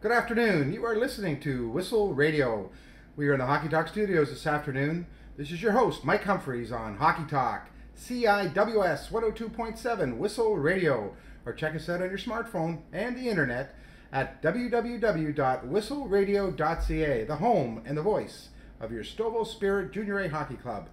Good afternoon. You are listening to Whistle Radio. We are in the Hockey Talk studios this afternoon. This is your host, Mike Humphreys, on Hockey Talk, CIWS 102.7 Whistle Radio. Or check us out on your smartphone and the internet at www.whistleradio.ca, the home and the voice of your Stouffville Spirit Junior A Hockey Club.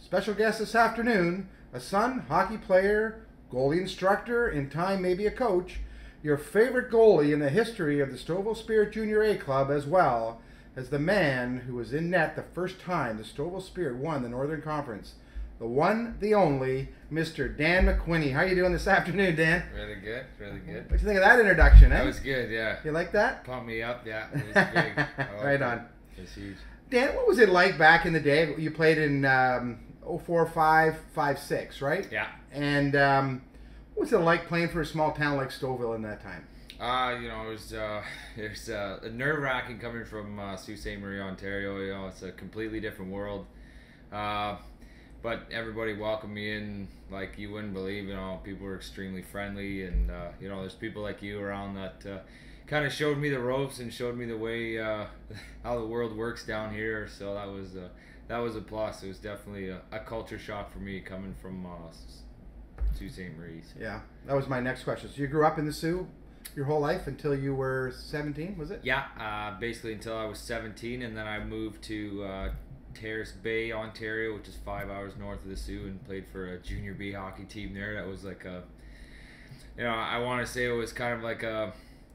Special guest this afternoon, a son, hockey player, goalie instructor, in time maybe a coach, your favorite goalie in the history of the Stouffville Spirit Junior A Club, as well as the man who was in net the first time the Stouffville Spirit won the Northern Conference. The one, the only, Mr. Dan McWhinney. How you doing this afternoon, Dan? Really good, really good. What you think of that introduction, eh? That was good, yeah. You like that? Pumped me up, yeah. It was big. Right on. It was huge. Dan, what was it like back in the day? You played in um, 04, 5, 5, 6, right? Yeah. And um, what was it like playing for a small town like Stouffville in that time? Uh, you know, it was uh, it's uh, nerve wracking coming from uh, Sault Ste. Marie, Ontario. You know, it's a completely different world. Uh, but everybody welcomed me in like you wouldn't believe. You know, people were extremely friendly, and uh, you know, there's people like you around that uh, kind of showed me the ropes and showed me the way uh, how the world works down here. So that was uh, that was a plus. It was definitely a, a culture shock for me coming from uh, Sault Ste. Marie. Yeah, that was my next question. So you grew up in the Soo your whole life until you were 17, was it? Yeah, uh, basically until I was 17, and then I moved to uh, Terrace Bay, Ontario, which is five hours north of the Soo, and played for a junior B hockey team there. That was like a, you know, I want to say it was kind of like a,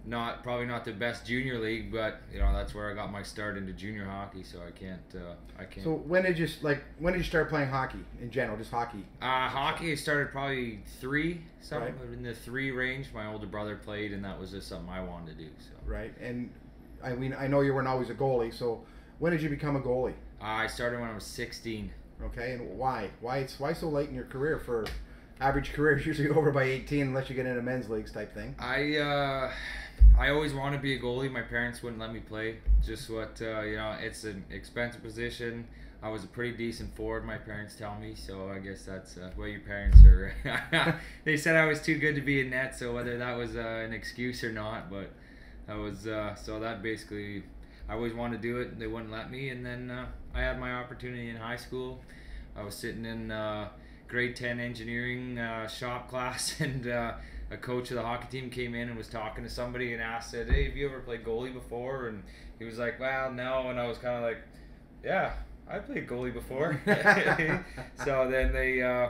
not probably not the best junior league, but you know that's where I got my start into junior hockey. So I can't, uh, I can't. So when did you like when did you start playing hockey in general, just hockey? Uh, hockey, I started probably three, something Right. in the three range. My older brother played, and that was just something I wanted to do. So Right, and I mean I know you weren't always a goalie. So when did you become a goalie? uh, I started when I was 16. Okay, and why? Why it's why so late in your career? For average career is usually over by 18 unless you get into men's leagues type thing. I uh, I always wanted to be a goalie. My parents wouldn't let me play. Just what uh, you know, it's an expensive position. I was a pretty decent forward. My parents tell me, so I guess that's uh, what your parents are. they said I was too good to be in net, so whether that was uh, an excuse or not, but that was uh, so that basically I always wanted to do it. They wouldn't let me, and then uh, I had my opportunity in high school. I was sitting in uh, grade 10 engineering uh, shop class, and uh, a coach of the hockey team came in and was talking to somebody and asked, said, "Hey, have you ever played goalie before?" And he was like, "Well, no." And I was kind of like, "Yeah, I played goalie before." so then they uh,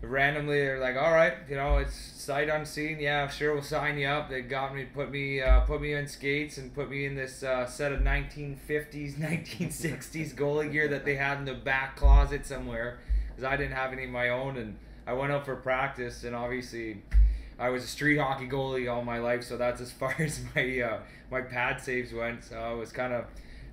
randomly they're like, "All right, you know, it's sight unseen. Yeah, sure, we'll sign you up." They got me, put me, uh, put me in skates and put me in this uh, set of 1950s, 1960s goalie gear that they had in the back closet somewhere because I didn't have any of my own and. I went out for practice, and obviously, I was a street hockey goalie all my life, so that's as far as my uh, my pad saves went. So I was kind of,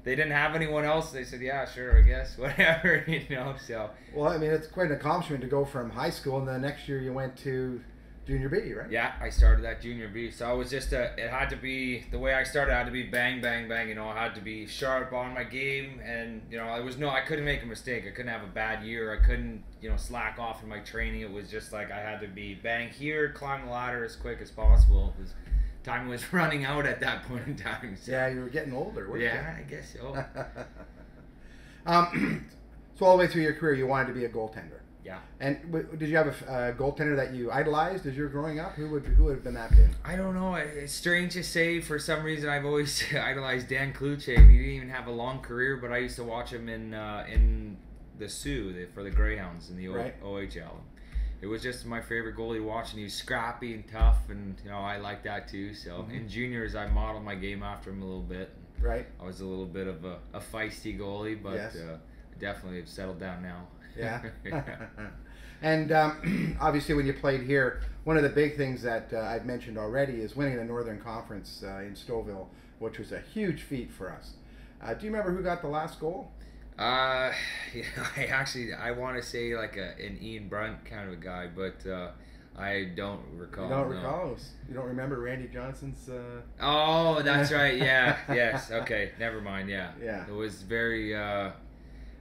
they didn't have anyone else. They said, yeah, sure, I guess, whatever, you know. So Well, I mean it's quite an accomplishment to go from high school and then next year you went to junior B, right? yeah, I started at junior B. So I was just a, it had to be the way I started. I had to be bang, bang, bang. You know, I had to be sharp on my game, and you know, I was no, I couldn't make a mistake. I couldn't have a bad year. I couldn't, you know, slack off in my training. It was just like I had to be bang here, climb the ladder as quick as possible. Because time was running out at that point in time. So. Yeah, you were getting older, Yeah, I guess so. um, so all the way through your career, you wanted to be a goaltender. Yeah. And w- did you have a uh, goaltender that you idolized as you were growing up? Who would who would have been that been? I don't know. It's strange to say. For some reason, I've always idolized Dan Cloutier. He didn't even have a long career, but I used to watch him in uh, in the Soo the, for the Greyhounds in the o- Right. OHL. It was just my favorite goalie to watch, and he was scrappy and tough, and you know I like that too. So Mhm. in juniors, I modeled my game after him a little bit. Right. I was a little bit of a, a feisty goalie, but Yes. uh, definitely have settled down now. Yeah. and um, obviously, when you played here, one of the big things that uh, I've mentioned already is winning the Northern Conference uh, in Stouffville, which was a huge feat for us. Uh, do you remember who got the last goal? Uh, yeah, I actually I want to say like a, an Ian Brunt kind of a guy, but uh, I don't recall. you don't no. recall? You don't remember Randy Johnson's? Uh, Oh, that's right. Yeah. yes. Okay. Never mind. Yeah. Yeah. It was very. Uh,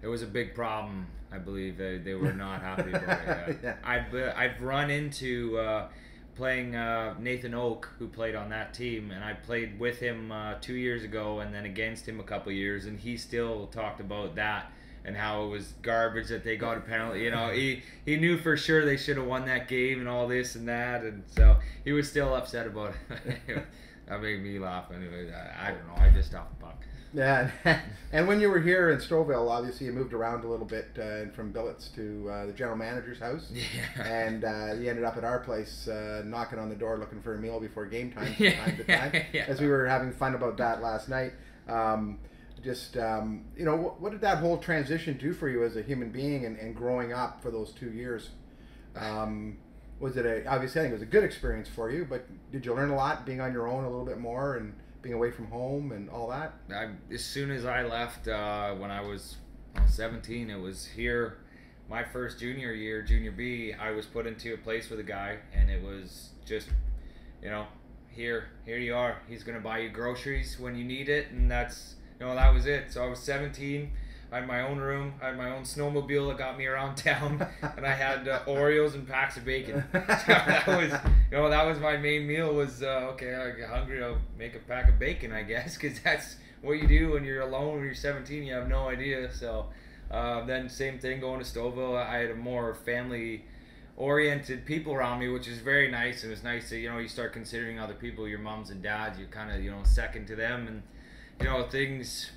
it was a big problem. I believe they, they were not happy about it. Yeah. Yeah. I've uh, I've run into uh, playing uh, Nathan Oak, who played on that team, and I played with him uh, two years ago, and then against him a couple years, and he still talked about that and how it was garbage that they got a penalty. You know, he he knew for sure they should have won that game and all this and that, and so he was still upset about it. that made me laugh. Anyway, I, I don't know. I just stopped the puck. Yeah, and when you were here in Stouffville, obviously you moved around a little bit uh, from Billets to uh, the general manager's house, Yeah. and uh, you ended up at our place, uh, knocking on the door, looking for a meal before game time from time to time. Yeah. As we were having fun about that last night. Um, just um, you know, what, what did that whole transition do for you as a human being and, and growing up for those two years? Um, was it a obviously I think it was a good experience for you, but did you learn a lot being on your own a little bit more and being away from home and all that? I, as soon as I left uh, when I was 17, it was here. My first junior year, junior B, I was put into a place with a guy, and it was just, you know, here, here you are. He's gonna buy you groceries when you need it, and that's, you know, that was it. So I was 17. I had my own room. I had my own snowmobile that got me around town, and I had uh, Oreos and packs of bacon. So that was, you know, that was my main meal. Was uh, okay. I get hungry. I'll make a pack of bacon, I guess, because that's what you do when you're alone. When you're 17, you have no idea. So uh, then same thing going to Stouffville. I had a more family oriented people around me, which is very nice. It was nice that you know you start considering other people, your moms and dads. You're kind of you know second to them, and you know things.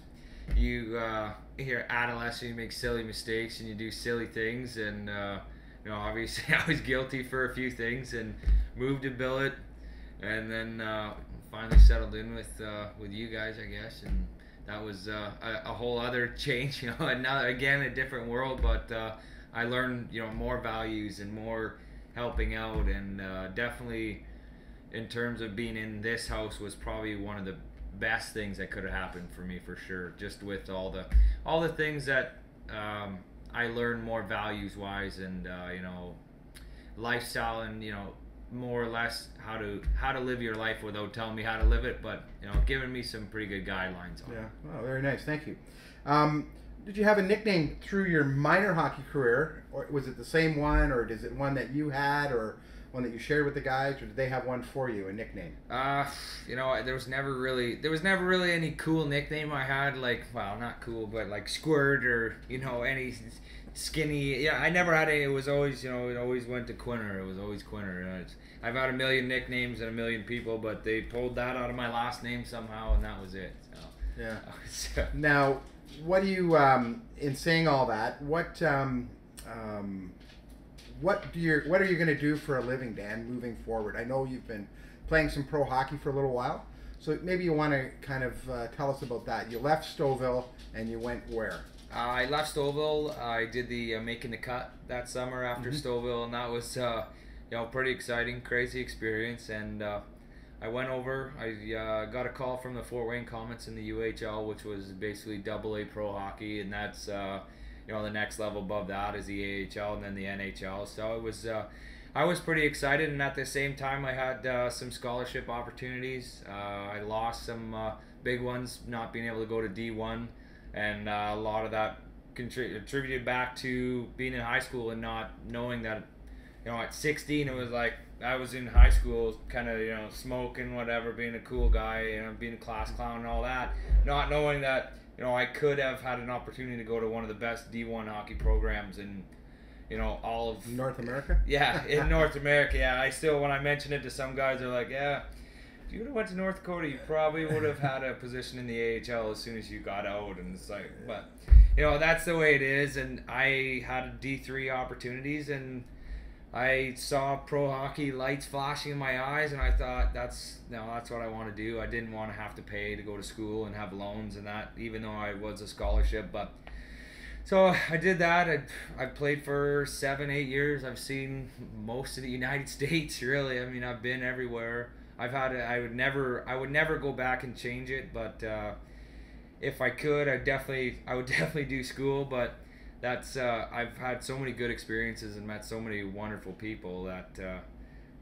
You uh, you're adolescent, you make silly mistakes, and you do silly things, and uh, you know obviously I was guilty for a few things, and moved to Billet, and then uh, finally settled in with uh, with you guys, I guess, and that was uh, a, a whole other change. You know, another again a different world, but uh, I learned you know more values and more helping out, and uh, definitely in terms of being in this house was probably one of the best things that could have happened for me for sure. Just with all the all the things that um, I learned more values wise, and uh, you know lifestyle, and you know more or less how to how to live your life without telling me how to live it, but you know giving me some pretty good guidelines on. Yeah. Oh, very nice. Thank you. Um, did you have a nickname through your minor hockey career, or was it the same one, or is it one that you had, or one that you shared with the guys, or did they have one for you, a nickname? Uh, you know, there was never really there was never really any cool nickname I had like well not cool but like squirt or you know any skinny yeah I never had any it was always you know it always went to Quinner it was always Quinner you know, I've had a million nicknames and a million people but they pulled that out of my last name somehow and that was it so Yeah. so, Now, what do you, um, in saying all that, what, um, um, what do you, what are you going to do for a living, Dan, moving forward? I know you've been playing some pro hockey for a little while, so maybe you want to kind of uh, tell us about that. You left Stouffville and you went where? Uh, I left Stouffville. I did the uh, making the cut that summer after Mhm. Stouffville, and that was uh, you know pretty exciting, crazy experience. And uh, I went over. I uh, got a call from the Fort Wayne Comets in the UHL, which was basically Double A pro hockey, and that's uh, you know the next level above that is the AHL and then the NHL. So it was. Uh, I was pretty excited, and at the same time, I had uh, some scholarship opportunities. Uh, I lost some uh, big ones, not being able to go to D1 and uh, a lot of that contri- attributed back to being in high school and not knowing that you know at 16 it was like I was in high school kind of you know smoking whatever being a cool guy you know being a class clown and all that not knowing that you know I could have had an opportunity to go to one of the best D1 hockey programs in you know all of North America? yeah, in North America. Yeah, I still when I mention it to some guys, they're like, "Yeah, if you would have went to North Dakota, you probably would have had a position in the AHL as soon as you got out." And it's like, but you know, that's the way it is. And I had D three opportunities, and I saw pro hockey lights flashing in my eyes, and I thought, "That's no, that's what I want to do." I didn't want to have to pay to go to school and have loans and that, even though I was a scholarship, but. So I did that. I I played for seven, eight years. I've seen most of the United States. Really, I mean, I've been everywhere. I've had. I would never. I would never go back and change it. But uh, if I could, I definitely. I would definitely do school. But that's. Uh, I've had so many good experiences and met so many wonderful people that. Uh,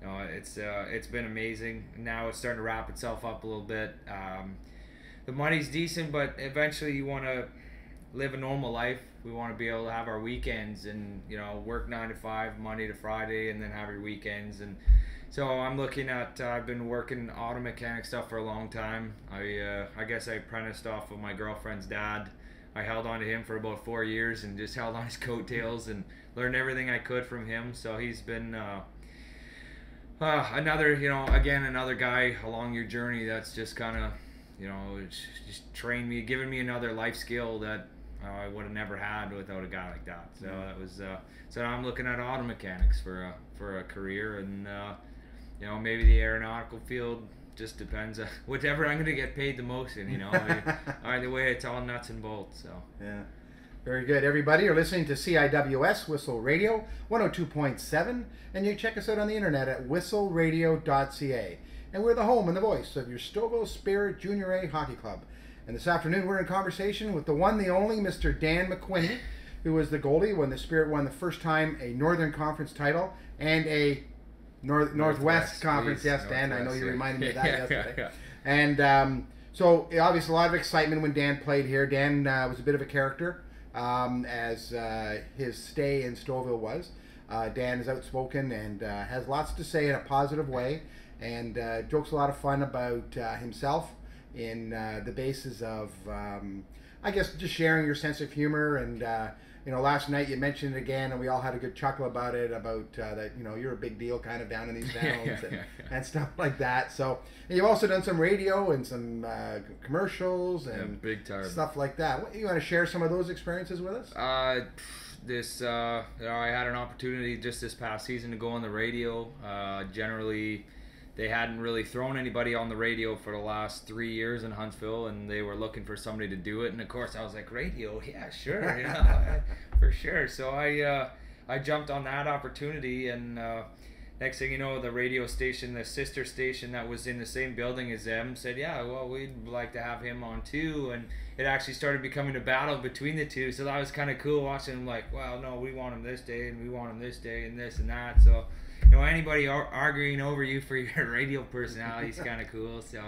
you know, it's uh, it's been amazing. Now it's starting to wrap itself up a little bit. Um, the money's decent, but eventually you want to live a normal life. We want to be able to have our weekends and you know work nine to five, Monday to Friday, and then have your weekends. And So I'm looking at. Uh, I've been working auto mechanic stuff for a long time. I uh, I guess I apprenticed off of my girlfriend's dad. I held on to him for about four years and just held on his coattails and learned everything I could from him. So he's been uh, uh, another, you know, again another guy along your journey that's just kind of, you know, just trained me, given me another life skill that uh, I would have never had without a guy like that. So Mm-hmm. that was. Uh, so I'm looking at auto mechanics for a for a career and. Uh, you know, maybe the aeronautical field just depends on whatever I'm going to get paid the most in. You know, either way, it's all nuts and bolts. So Yeah. Very good, everybody. You're listening to CIWS Whistle Radio 102.7, and you check us out on the internet at whistleradio.ca. And we're the home and the voice of your Stouffville Spirit Junior A Hockey Club. And this afternoon, we're in conversation with the one, the only Mr. Dan McWhinney, who was the goalie when the Spirit won the first time a Northern Conference title and a North, Northwest, Northwest, Conference. please. Yes, Dan, I know you yeah. reminded me of that Yeah, yesterday. yeah. And um, so, obviously, a lot of excitement when Dan played here. Dan uh, was a bit of a character, um, as uh, his stay in Stouffville was. Uh, Dan is outspoken and uh, has lots to say in a positive way, and uh, jokes a lot of fun about uh, himself in uh, the basis of, um, I guess, just sharing your sense of humor. And uh, you know, last night you mentioned it again, and we all had a good chuckle about it. About uh, that, you know, you're a big deal kind of down in these towns Yeah, and, yeah, yeah. and stuff like that. So, you've also done some radio and some uh, commercials yeah, and big time. stuff like that. What, you want to share some of those experiences with us? Uh, this uh, you know, I had an opportunity just this past season to go on the radio. Uh, generally, they hadn't really thrown anybody on the radio for the last three years in Huntsville, and they were looking for somebody to do it. And of course, I was like, radio, yeah, sure, know, for sure. So I uh, I jumped on that opportunity, and uh, next thing you know, the radio station, the sister station that was in the same building as them, said, yeah, well, we'd like to have him on too, and it actually started becoming a battle between the two. So that was kind of cool watching them like, well, no, we want him this day, and we want him this day, and this and that. So, know, anybody arguing over you for your radio personality is kind of cool. So,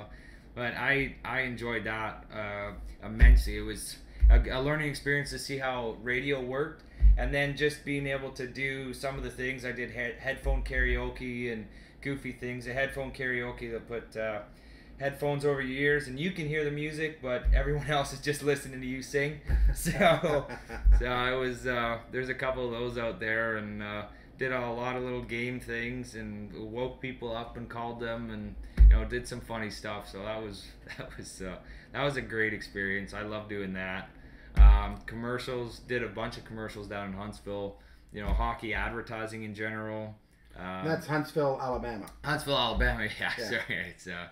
but I I enjoyed that uh, immensely. It was a, a learning experience to see how radio worked, and then just being able to do some of the things I did head, headphone karaoke and goofy things. The headphone karaoke that put. Uh, headphones over your ears and you can hear the music but everyone else is just listening to you sing so so I was uh, there's a couple of those out there and uh, did a lot of little game things and woke people up and called them and you know did some funny stuff so that was that was uh, that was a great experience I love doing that um, commercials did a bunch of commercials down in Huntsville you know hockey advertising in general um, That's Huntsville, Alabama. Huntsville, Alabama. Yeah, Yeah. sorry. It's uh,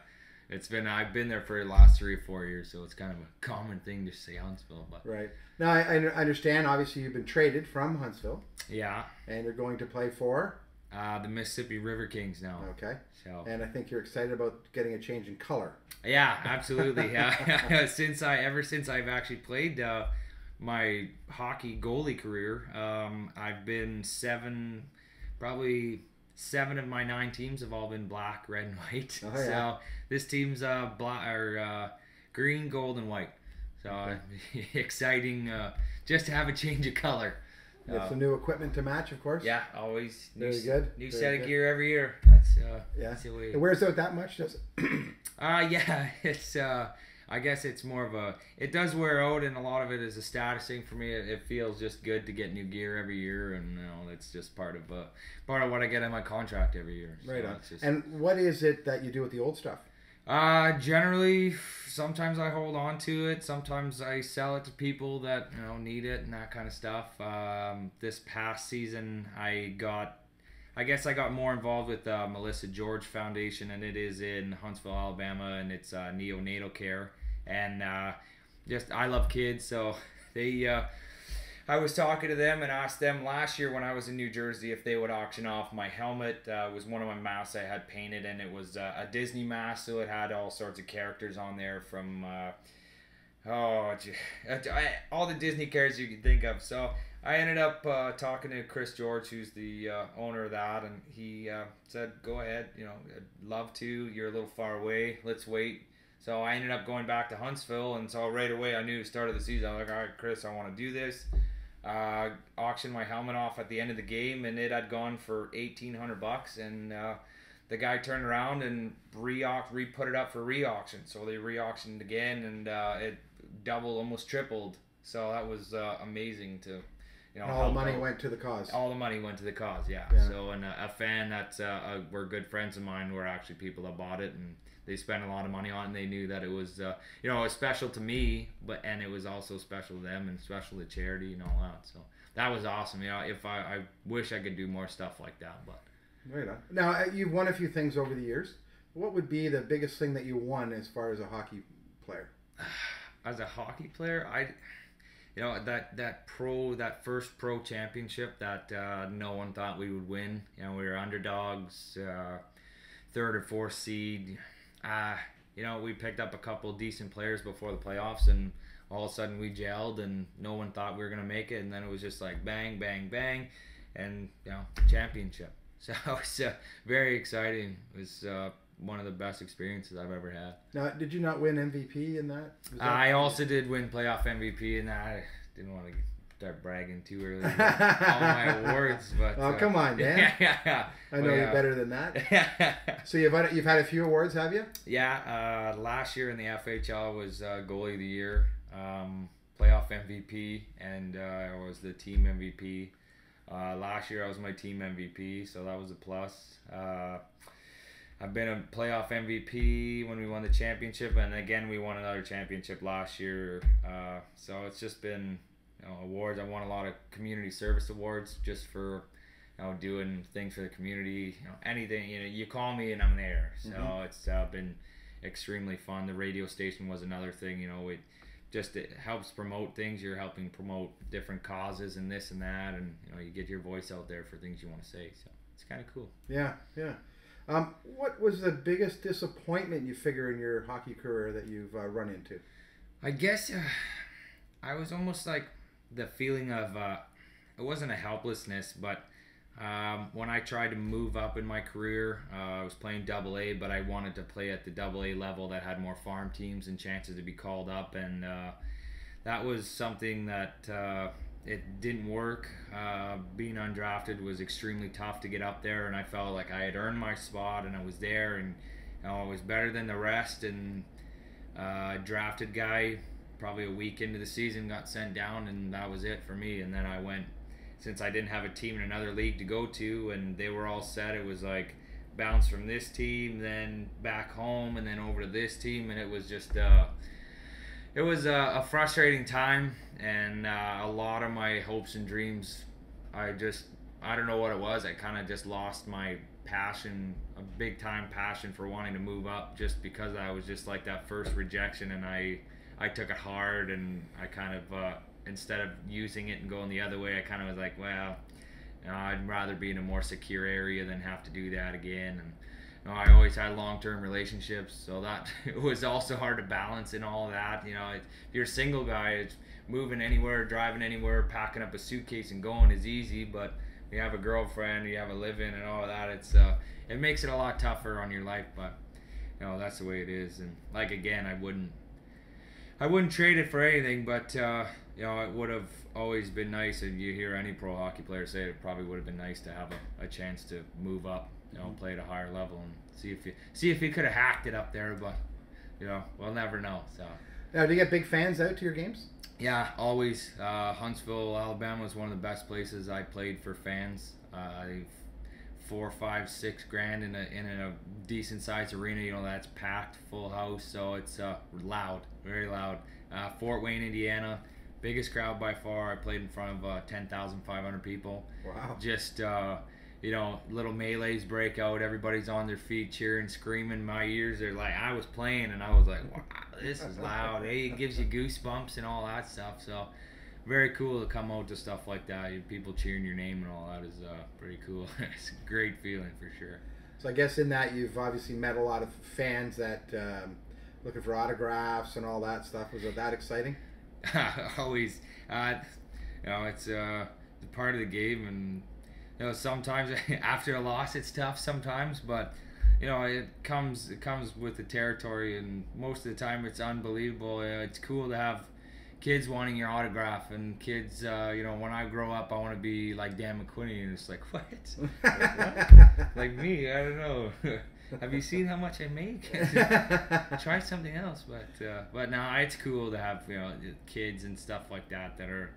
it's been I've been there for the last three or four years, so it's kind of a common thing to say Huntsville. But Right. Now, I, I understand, obviously, you've been traded from Huntsville, yeah, and you're going to play for. uh, the Mississippi River Kings now. Okay. So And I think you're excited about getting a change in color. yeah, absolutely. Yeah, since I ever since I've actually played uh, my hockey goalie career, um, I've been seven, probably seven of my nine teams have all been black, red, and white. Oh, yeah. So this team's uh, black or uh, green, gold, and white. So uh, exciting, uh, just to have a change of color. Get Uh, some new equipment to match, of course. yeah, always new, Very good, New very set good. of gear every year. That's uh, Yeah. that's the way. It wears out that much, does it? Uh yeah, it's uh I guess it's more of a it does wear out and a lot of it is a status thing for me. It, it feels just good to get new gear every year and you know it's just part of uh part of what I get in my contract every year. So right on. just- And what is it that you do with the old stuff? Uh generally sometimes I hold on to it, sometimes I sell it to people that, you know, need it and that kind of stuff. Um this past season I got I guess I got more involved with uh, Melissa George Foundation, and it is in Huntsville, Alabama, and it's uh, neonatal care. And uh, just I love kids, so they. Uh, I was talking to them and asked them last year when I was in New Jersey if they would auction off my helmet. Uh, it was one of my masks I had painted, and it was uh, a Disney mask, so it had all sorts of characters on there from. Uh, Oh, I- all the Disney characters you can think of. So I ended up uh, talking to Chris George, who's the uh, owner of that, and he uh, said, "Go ahead, you know, I'd love to. You're a little far away. Let's wait." So I ended up going back to Huntsville, and so right away I knew the start of the season. I was like, "All right, Chris, I want to do this." Uh, auctioned my helmet off at the end of the game, and it had gone for eighteen hundred bucks, and uh, the guy turned around and re re put it up for re-auction. So they re-auctioned again, and uh, it doubled, almost tripled. So that was uh, amazing to, you know. all the money out. went to the cause. All the money went to the cause, yeah. Yeah. So and a, a fan that uh, uh, were good friends of mine were actually people that bought it and they spent a lot of money on it. And they knew that it was, uh, you know, it was special to me, but and it was also special to them and special to charity and all that. So that was awesome. You know, if I, I wish I could do more stuff like that, but Right on. Now uh, you've won a few things over the years. What would be the biggest thing that you won as far as a hockey player? as a hockey player, I, you know, that that pro that first pro championship that uh, no one thought we would win. You know, we were underdogs, uh, third or fourth seed. Uh, you know, we picked up a couple decent players before the playoffs, and all of a sudden we gelled, and no one thought we were gonna make it, and then it was just like bang, bang, bang, and you know, championship. So it's uh, very exciting. It was uh, one of the best experiences I've ever had. Now, did you not win MVP in that? That- I also did win playoff MVP, and I didn't want to start bragging too early. all my awards, but Oh, uh, come on, man! Yeah, yeah, yeah. I know Well, you're yeah. better than that. So you've had you've had a few awards, have you? Yeah, uh, last year in the FHL was uh, goalie of the year, um, playoff MVP, and uh, I was the team MVP. Uh, last year I was my team MVP, so that was a plus. Uh, I've been a playoff MVP when we won the championship, and again we won another championship last year. Uh, so it's just been you know, awards. I won a lot of community service awards just for you know doing things for the community. You know anything you know you call me and I'm there. So Mhm. it's uh, been extremely fun. The radio station was another thing. You know it just it helps promote things. You're helping promote different causes and this and that, and you know you get your voice out there for things you want to say. So it's kind of cool. Yeah, yeah. Um, what was the biggest disappointment you figure in your hockey career that you've uh, run into? I guess uh, I was almost like the feeling of uh, it wasn't a helplessness, but um, when I tried to move up in my career, uh, I was playing double A, but I wanted to play at the double A level that had more farm teams and chances to be called up, and uh, that was something that uh, it didn't work. Uh, being undrafted was extremely tough to get up there, and I felt like I had earned my spot and I was there, and you know, I was better than the rest, and uh, drafted guy probably a week into the season got sent down and that was it for me. And then i went since i didn't have a team in another league to go to and they were all set it was like bounce from this team then back home and then over to this team. And it was just uh, it was a, a frustrating time and uh, a lot of my hopes and dreams i just i don't know what it was. I kind of just lost my passion a big time passion for wanting to move up just because i was just like that first rejection and i i took it hard and i kind of uh, instead of using it and going the other way i kind of was like well you know, i'd rather be in a more secure area than have to do that again and you know, I always had long-term relationships, so that it was also hard to balance in all that. You know, if you're a single guy, it's moving anywhere, driving anywhere, packing up a suitcase and going is easy. But you have a girlfriend, you have a living, and all that. It's uh, it makes it a lot tougher on your life. But you know, that's the way it is. And like again, I wouldn't, I wouldn't trade it for anything. But uh, you know, it would have always been nice. And you hear any pro hockey player say it, it probably would have been nice to have a, a chance to move up you know, play at a higher level and see if you see if you could have hacked it up there, but you know, we'll never know. So Now, do you get big fans out to your games? yeah, always uh, Huntsville, Alabama was one of the best places I played for fans. Uh, I've four, five, six grand in a in a decent sized arena. You know that's packed, full house, so it's uh, loud, very loud. Uh, Fort Wayne, Indiana, biggest crowd by far. I played in front of uh, ten thousand five hundred people Wow. just uh, you know little melees break out everybody's on their feet cheering screaming my ears are like i was playing and i was like wow this is loud hey it gives you goosebumps and all that stuff so very cool to come out to stuff like that. People cheering your name and all that is uh, pretty cool. It's a great feeling for sure. So I guess in that you've obviously met a lot of fans that um, looking for autographs and all that stuff. Was it that exciting? always. Uh, you know it's uh part of the game and you know sometimes after a loss it's tough sometimes but you know it comes it comes with the territory and most of the time it's unbelievable. Uh, it's cool to have kids wanting your autograph and kids, uh, you know, when I grow up, I want to be like Dan McWhinney, and it's like what? like me? I don't know. Have you seen how much I make? Try something else, but uh, but now it's cool to have you know kids and stuff like that that are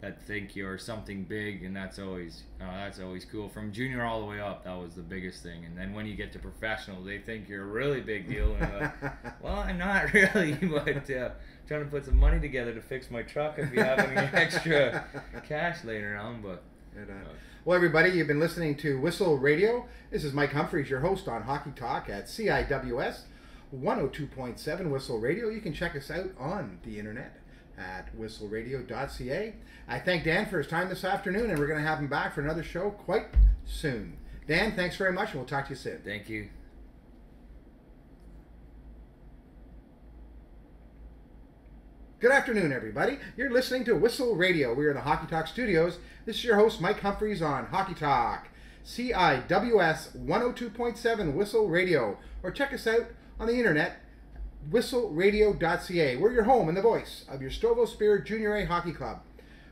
that think you're something big, and that's always uh, that's always cool. From junior all the way up, that was the biggest thing. And then when you get to professional, they think you're a really big deal. And, uh, well, I'm not really, but uh, trying to put some money together to fix my truck if you have any extra cash later on. But uh, well, everybody, you've been listening to Whistle Radio. This is Mike Humphreys, your host on Hockey Talk at CIWS 102.7 Whistle Radio. You can check us out on the internet at whistleradio.ca. I thank Dan for his time this afternoon, and we're going to have him back for another show quite soon. Dan, thanks very much, and we'll talk to you soon. Thank you. Good afternoon, everybody. You're listening to Whistle Radio. We're in the Hockey Talk studios. This is your host, Mike Humphreys, on Hockey Talk, CIWS 102.7 Whistle Radio, or check us out on the internet, whistleradio.ca. We're your home and the voice of your Stouffville Spirit Junior A Hockey Club.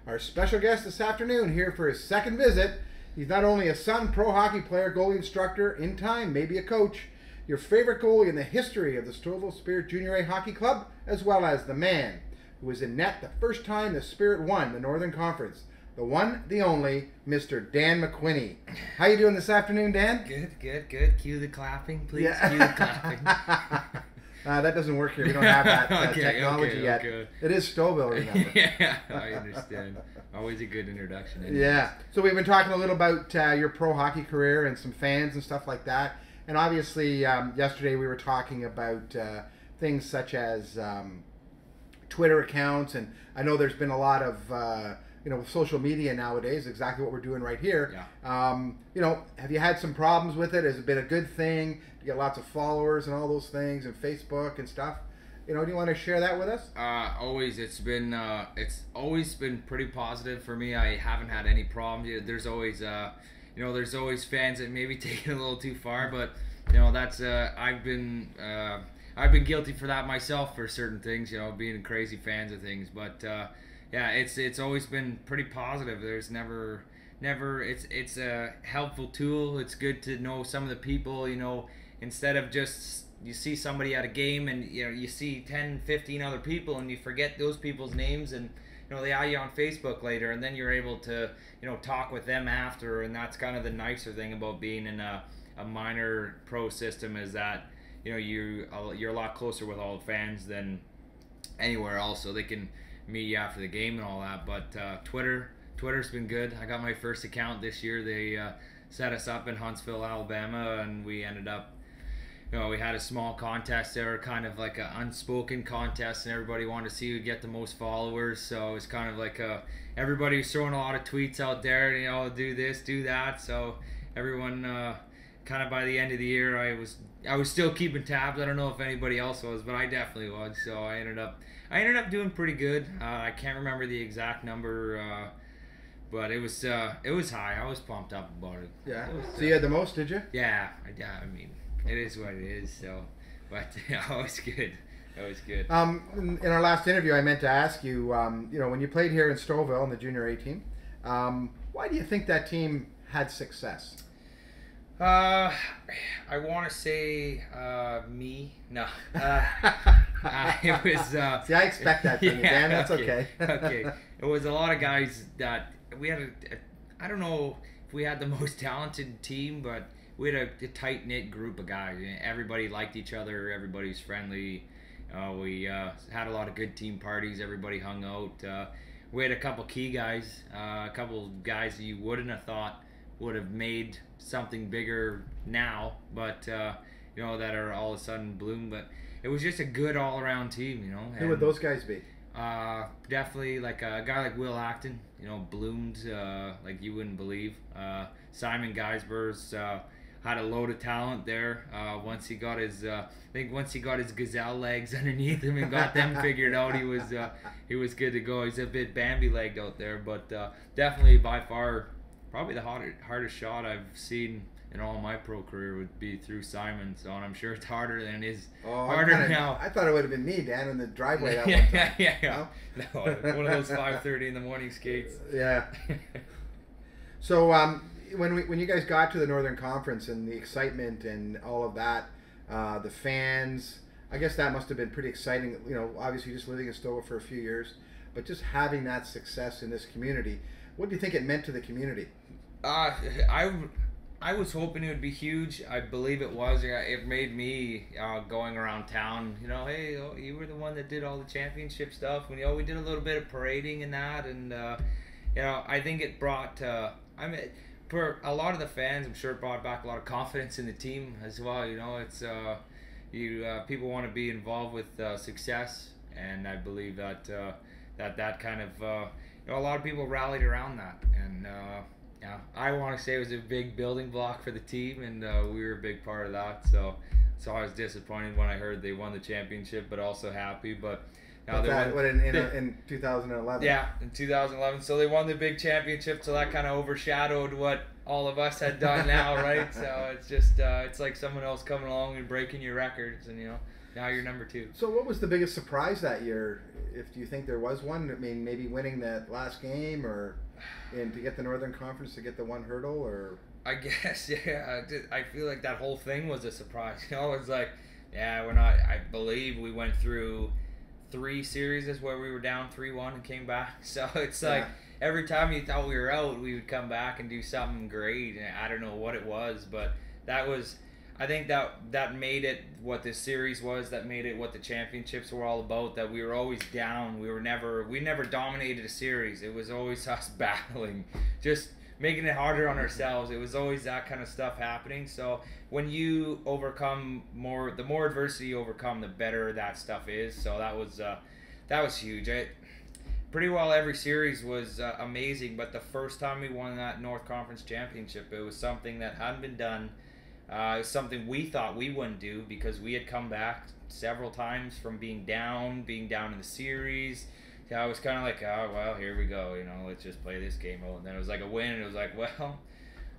Our special guest this afternoon here for his second visit. He's not only a son pro hockey player, goalie instructor, in time, maybe a coach, your favorite goalie in the history of the Stouffville Spirit Junior A Hockey Club, as well as the man who was in net the first time the Spirit won the Northern Conference. The one, the only, Mr. Dan McWhinney. How you doing this afternoon, Dan? Good, good, good. Cue the clapping, please. Yeah. Cue the clapping. uh, that doesn't work here. We don't have that, that okay, technology okay, yet. Okay. It is Stouffville, remember? yeah, I understand. Always a good introduction. Anyways. Yeah. So we've been talking a little about uh, your pro hockey career and some fans and stuff like that. And obviously, um, yesterday we were talking about uh, things such as um, Twitter accounts, and I know there's been a lot of uh, you know with social media nowadays. Exactly what we're doing right here. Yeah. Um, you know, have you had some problems with it? Has it been a good thing? You get lots of followers and all those things, and Facebook and stuff. You know, do you want to share that with us? Uh, always. It's been uh, it's always been pretty positive for me. I haven't had any problems. There's always uh, you know, there's always fans that maybe take it a little too far, but you know, that's uh, I've been uh, I've been guilty for that myself for certain things, you know, being crazy fans of things. But uh, yeah, it's it's always been pretty positive. There's never never it's it's a helpful tool. It's good to know some of the people, you know, instead of just you see somebody at a game and you know you see 10 15 other people and you forget those people's names and you know they add you on facebook later and then you're able to you know talk with them after and that's kind of the nicer thing about being in a, a minor pro system is that you know you you're a lot closer with all the fans than anywhere else, so they can meet you after the game and all that. But uh, Twitter, Twitter's been good. I got my first account this year. They uh, set us up in Huntsville, Alabama, and we ended up. You know, we had a small contest there, kind of like an unspoken contest, and everybody wanted to see who get the most followers. So it was kind of like a, everybody was throwing a lot of tweets out there, you know, do this, do that. So everyone uh, kind of by the end of the year, I was I was still keeping tabs. I don't know if anybody else was, but I definitely was. So I ended up I ended up doing pretty good. Uh, I can't remember the exact number, uh, but it was uh, it was high. I was pumped up about it. Yeah. it was, so you had the most, did you? Yeah. I, Yeah. I mean, it is what it is. So, but yeah, always good. Always good. Um, in, in, our last interview, I meant to ask you. Um, you know, when you played here in Stouffville in the junior A team, um, why do you think that team had success? Uh, I want to say uh, me. No, uh, it was. Uh, See, I expect that from yeah, you, Dan. That's okay. Okay. okay. It was a lot of guys that we had. A, a, I don't know if we had the most talented team, but we had a, a tight knit group of guys. Everybody liked each other. Everybody's friendly. Uh, we uh, had a lot of good team parties. Everybody hung out. Uh, we had a couple key guys, uh, a couple guys you wouldn't have thought would have made something bigger now, but uh, you know that are all of a sudden bloom. But it was just a good all around team, you know. Who would those guys be? Uh, definitely like a guy like Will Acton, you know, bloomed uh, like you wouldn't believe. Uh, Simon Gysbers uh, had a load of talent there. Uh, once he got his, uh, I think once he got his gazelle legs underneath him and got them figured out, he was uh, he was good to go. He's a bit Bambi legged out there, but uh, definitely by far probably the hardest, hardest shot I've seen in all my pro career would be through Simon. So I'm sure it's harder than it is Oh, harder kinda, now. I thought it would have been me, Dan, in the driveway that yeah, one yeah, time. yeah, yeah. No, one of those 5:30 in the morning skates. Yeah. So um, when we, when you guys got to the Northern Conference and the excitement and all of that, uh, the fans, I guess that must have been pretty exciting. You know, obviously just living in Stowe for a few years, but just having that success in this community. What do you think it meant to the community? Uh, I, I was hoping it would be huge. I believe it was. It made me uh, going around town. You know, hey, oh, you were the one that did all the championship stuff. And, you know, we did a little bit of parading and that, and uh, you know, I think it brought. Uh, I mean, for a lot of the fans, I'm sure it brought back a lot of confidence in the team as well. You know, it's uh, you uh, people want to be involved with uh, success, and I believe that uh, that that kind of uh, you know a lot of people rallied around that, and uh, yeah, I want to say it was a big building block for the team, and uh, we were a big part of that. So so I was disappointed when I heard they won the championship, but also happy. But now they that, won- what, in, in, in 2011? yeah, in 2011. So they won the big championship, so that kind of overshadowed what all of us had done now, right? So it's just uh, it's like someone else coming along and breaking your records, and you know now you're number two. So what was the biggest surprise that year? If you think there was one, I mean, maybe winning that last game, or and to get the Northern Conference to get the one hurdle, or I guess, yeah. I did- I feel like that whole thing was a surprise. You know, it's like, yeah, we're not. I believe we went through three series where we were down three one and came back. So it's like Yeah. every time you thought we were out, we would come back and do something great. And I don't know what it was, but that was. I think that that made it what this series was. That made it what the championships were all about. That we were always down. We were never. We never dominated a series. It was always us battling, just making it harder on ourselves. It was always that kind of stuff happening. So when you overcome more, the more adversity you overcome, the better that stuff is. So that was uh, that was huge. I, pretty well every series was uh, amazing, but the first time we won that North Conference championship, it was something that hadn't been done. Uh, it was something we thought we wouldn't do because we had come back several times from being down, being down in the series. So I was kind of like, oh well, here we go. You know, let's just play this game. And then it was like a win, and it was like, well,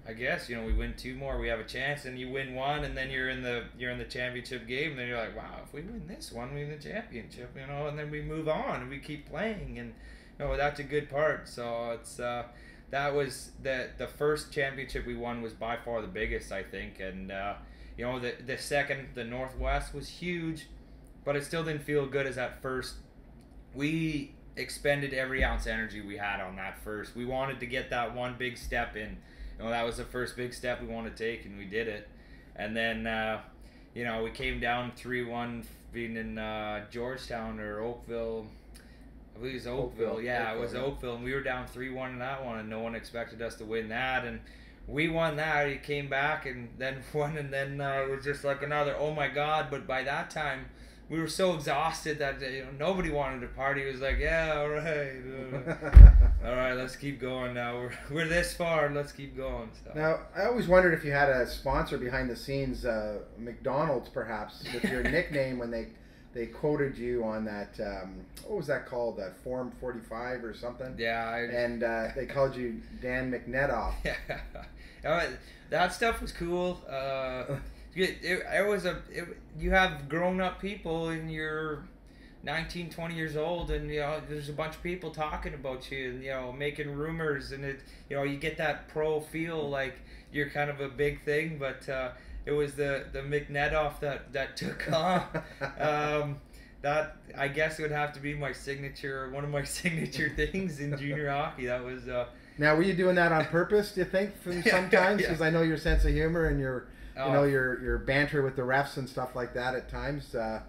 I guess you know we win two more, we have a chance, and you win one, and then you're in the you're in the championship game, and then you're like, wow, if we win this one, we win the championship, you know, and then we move on and we keep playing, and you know that's a good part. So it's uh, that was the the first championship we won was by far the biggest, I think, and uh, you know the the second, the Northwest was huge, but it still didn't feel good as that first. We expended every ounce of energy we had on that first. We wanted to get that one big step in. You know, that was the first big step we wanted to take, and we did it. And then, uh, you know, we came down 3 1 being in uh, Georgetown or Oakville. I believe it was Oakville. Oakville, Yeah, it was Oakville, yeah. Oakville, and we were down 3 1 in that one, and no one expected us to win that. And we won that. He came back and then won, and then uh, it was just like another, oh my God. But by that time, we were so exhausted that you know, nobody wanted to party. It was like, yeah, all right. all right, let's keep going now. We're, we're this far. Let's keep going. So. Now, I always wondered if you had a sponsor behind the scenes, uh, McDonald's perhaps, with your nickname when they they quoted you on that. Um, what was that called? That Form Forty Five or something? yeah, I, And uh, they called you Dan McNetoff. yeah, Uh, that stuff was cool. Uh, it, it, it was a it, you have grown up people and you're 19 20 years old and you know there's a bunch of people talking about you and you know making rumors and it you know you get that pro feel like you're kind of a big thing but uh, it was the the McNedoff that that took off um, that I guess would have to be my signature one of my signature things in junior hockey that was uh, Now, were you doing that on purpose? Do you think? From Yeah, sometimes, yeah. because I know your sense of humor and your, you Oh. know, your your banter with the refs and stuff like that at times. Uh,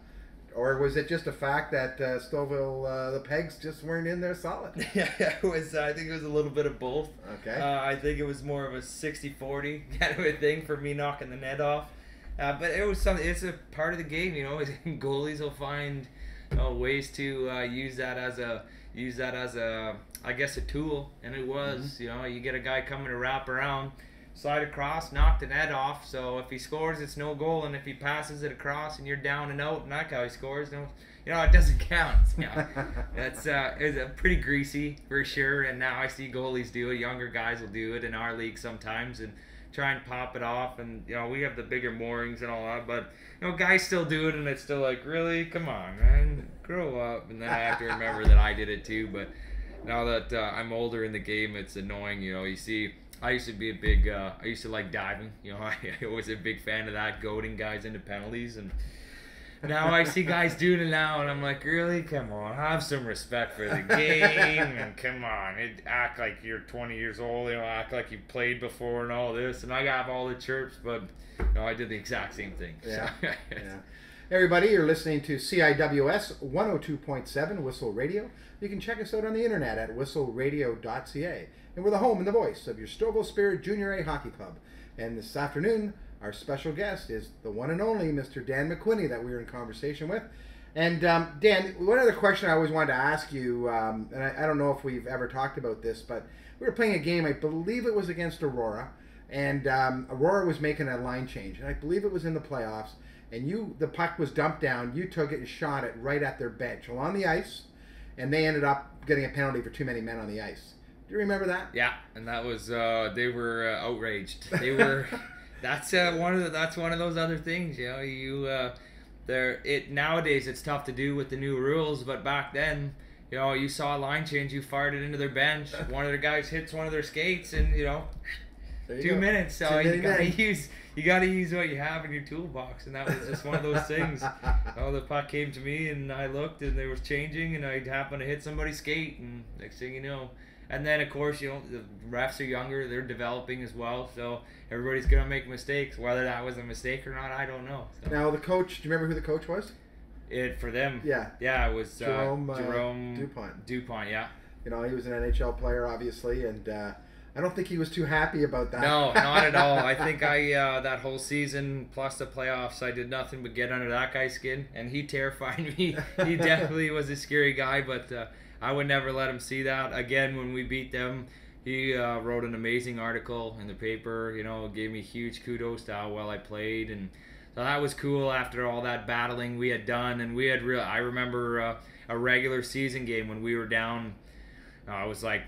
or was it just a fact that uh, Stouffville, uh, the pegs just weren't in there solid? yeah, it was. I think it was a little bit of both. Okay. Uh, I think it was more of a 60-40 kind of a thing for me knocking the net off. Uh, but it was something. It's a part of the game, you know. Goalies will find uh, ways to uh, use that as a use that as a I guess a tool, and it was. You know, you get a guy coming to wrap around, slide across, knock the net off. So if he scores, it's no goal, and if he passes it across and you're down and out, and that's how he scores, no, you know, it doesn't count. Know, that's uh, it's a pretty greasy for sure. And now I see goalies do it. Younger guys will do it in our league sometimes, and try and pop it off, and you know we have the bigger moorings and all that, but you know guys still do it, and it's still like really, come on, man, grow up. And then I have to remember that I did it too, but now that uh, I'm older in the game, it's annoying. You know, you see. I used to be a big. Uh, I used to like diving. You know, I, I was a big fan of that, goading guys into penalties, and now I see guys doing it now, and I'm like, really? Come on, have some respect for the game, and come on, it, act like you're 20 years old. You know, act like you played before and all this. And I got all the chirps, but you know, I did the exact same thing. Yeah. So, yeah. Everybody, you're listening to CIWS 102.7 Whistle Radio. You can check us out on the internet at whistleradio.ca. And we're the home and the voice of your Stouffville Spirit Junior A Hockey Club. And this afternoon, our special guest is the one and only Mr. Dan McWhinney that we were in conversation with. And um, Dan, one other question I always wanted to ask you, um, and I, I don't know if we've ever talked about this, but we were playing a game, I believe it was against Aurora, and um, Aurora was making a line change, and I believe it was in the playoffs. And you, the puck was dumped down. You took it and shot it right at their bench along the ice, and they ended up getting a penalty for too many men on the ice. Do you remember that? Yeah, and that was uh, they were uh, outraged. They were. that's uh, one of the, that's one of those other things. You know, you uh, there it nowadays it's tough to do with the new rules, but back then. You know, you saw a line change, you fired it into their bench. One of their guys hits one of their skates, and you know, you two go. minutes. So Too you gotta use you gotta use what you have in your toolbox, and that was just one of those things. Oh, the puck came to me, and I looked, and they was changing, and I happened to hit somebody's skate, and next thing you know, and then of course you know the refs are younger, they're developing as well, so everybody's gonna make mistakes. Whether that was a mistake or not, I don't know. So Now the coach. Do you remember who the coach was? it for them, Yeah, yeah, it was Jerome, uh, uh, Dupont. Dupont, yeah. You know, he was an NHL player, obviously, and uh, I don't think he was too happy about that. No, not at all. I think I uh, that whole season plus the playoffs, I did nothing but get under that guy's skin, and he terrified me. He definitely was a scary guy, but uh, I would never let him see that again. When we beat them, he uh, wrote an amazing article in the paper. You know, gave me huge kudos to how well I played, and so that was cool. After all that battling we had done, and we had real. I remember uh, a regular season game when we were down. Uh, I was like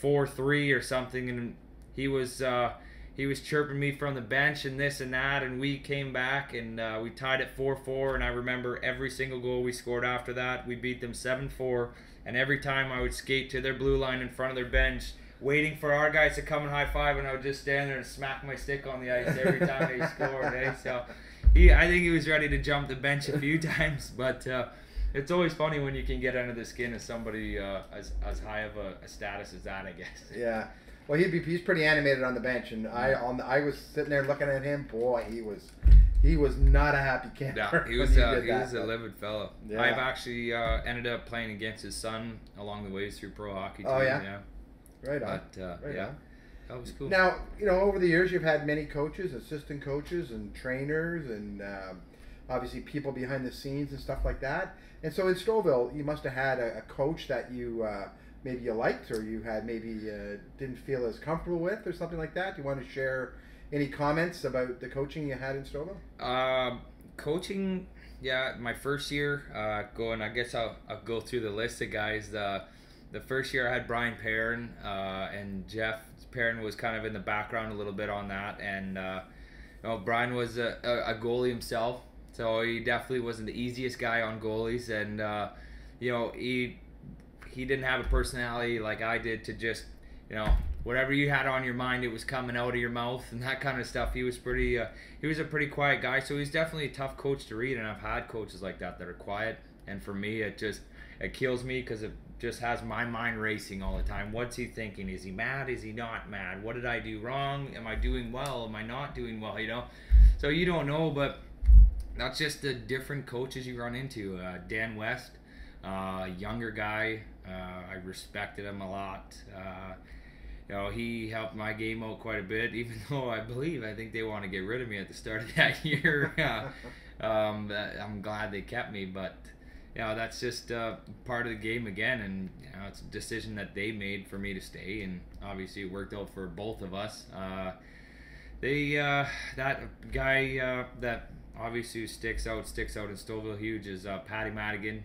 four three or something, and he was uh, he was chirping me from the bench and this and that, and we came back and uh, we tied it four four. And I remember every single goal we scored after that. We beat them seven four, and every time I would skate to their blue line in front of their bench. Waiting for our guys to come and high five, and I would just stand there and smack my stick on the ice every time they scored. Eh? So, he, I think he was ready to jump the bench a few times, but uh, it's always funny when you can get under the skin of somebody uh, as, as high of a, a status as that, I guess. Yeah. Well, he'd be, he's pretty animated on the bench, and I on the, I was sitting there looking at him. Boy, he was he was not a happy camper. Yeah, he was uh, he that, was a livid fellow. Yeah. I've actually uh, ended up playing against his son along the ways through pro hockey. Too, Oh, yeah? right on. But uh, right yeah, on. that was cool. Now, you know, over the years, you've had many coaches, assistant coaches, and trainers, and um, obviously people behind the scenes and stuff like that. And so in Stouffville, you must have had a, a coach that you uh, maybe you liked, or you had maybe uh, didn't feel as comfortable with, or something like that. Do you want to share any comments about the coaching you had in Stouffville? Um, coaching, yeah, my first year, uh, going, I guess I'll, I'll go through the list of guys. The, the first year I had Brian Perrin, uh, and Jeff Perrin was kind of in the background a little bit on that. And, uh, you know, Brian was a, a, a goalie himself, so he definitely wasn't the easiest guy on goalies. And, uh, you know, he, he didn't have a personality like I did to just, you know, whatever you had on your mind, it was coming out of your mouth and that kind of stuff. He was pretty, uh, he was a pretty quiet guy, so he's definitely a tough coach to read. And I've had coaches like that that are quiet, and for me, it just it kills me because it just has my mind racing all the time. What's he thinking? Is he mad? Is he not mad? What did I do wrong? Am I doing well? Am I not doing well? You know, so you don't know, but that's just the different coaches you run into. Uh, Dan West, uh, younger guy, uh, I respected him a lot. You know, he helped my game out quite a bit, even though I believe I think they want to get rid of me at the start of that year. Um, I'm glad they kept me, but you know that's just uh, part of the game again, and you know it's a decision that they made for me to stay, and obviously it worked out for both of us. Uh, they uh, that guy uh, that obviously sticks out sticks out in Stouffville huge is uh, Patty Madigan.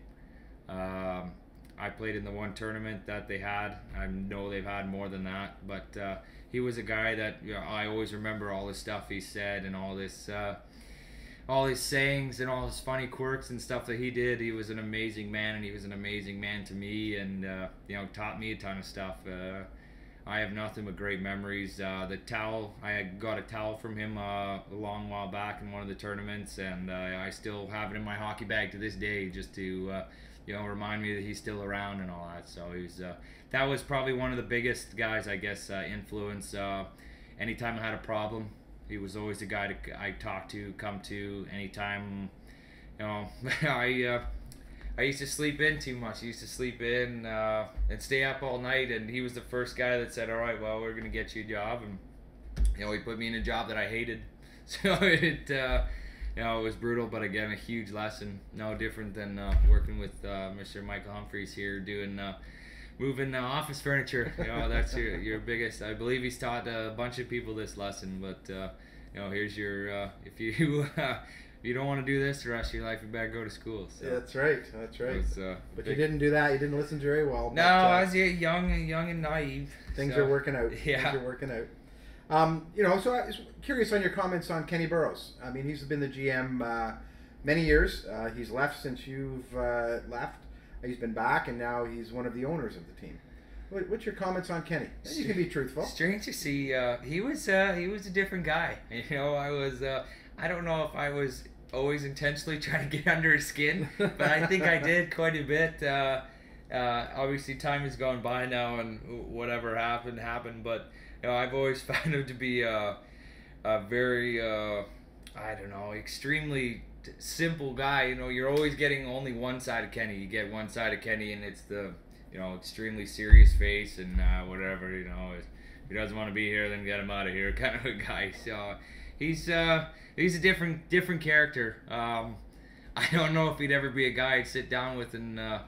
Um, I played in the one tournament that they had. I know they've had more than that, but uh, he was a guy that you know, I always remember all the stuff he said and all this. Uh, all his sayings and all his funny quirks and stuff that he did. He was an amazing man, and he was an amazing man to me, and uh, you know taught me a ton of stuff. Uh, I have nothing but great memories. Uh, the towel, I got a towel from him uh, a long while back in one of the tournaments, and I still have it in my hockey bag to this day, just to you know remind me that he's still around and all that. So he's that was probably one of the biggest guys, I guess, influence. anytime I had a problem, he was always the guy to I talk to, come to anytime. You know, I uh, I used to sleep in too much. I used to sleep in uh, and stay up all night, and he was the first guy that said, "All right, well, we're gonna get you a job," and you know, he put me in a job that I hated. So it. You know, it was brutal, but again, a huge lesson. No different than uh, working with uh, Mr. Michael Humphreys here, doing uh, moving uh, office furniture. You know, that's your your biggest. I believe he's taught a bunch of people this lesson. But uh, you know, here's your uh, if you. if you don't want to do this the rest of your life, you better go to school. So. Yeah, that's right. That's right. Was, uh, but big... you didn't do that. You didn't listen very well. No, but, uh, I was young and young and naive. Things so. are working out. Yeah. Things are working out. Um, you know, so I was curious on your comments on Kenny Burroughs. I mean, he's been the GM uh, many years. Uh, he's left since you've uh, left. He's been back, and now he's one of the owners of the team. What, what's your comments on Kenny? You can be truthful. Strange to see. Uh, he was uh, he was a different guy. You know, I was. Uh, I don't know if I was always intentionally trying to get under his skin, but I think I did quite a bit. Uh, uh, obviously, time has gone by now, and whatever happened happened. But you know, I've always found him to be a, a very, uh, I don't know, extremely simple guy. You know, you're always getting only one side of Kenny. You get one side of Kenny, and it's the you know extremely serious face and uh, whatever. You know, if he doesn't want to be here, then get him out of here, kind of a guy. So he's uh, he's a different different character. Um, I don't know if he'd ever be a guy I'd sit down with and uh,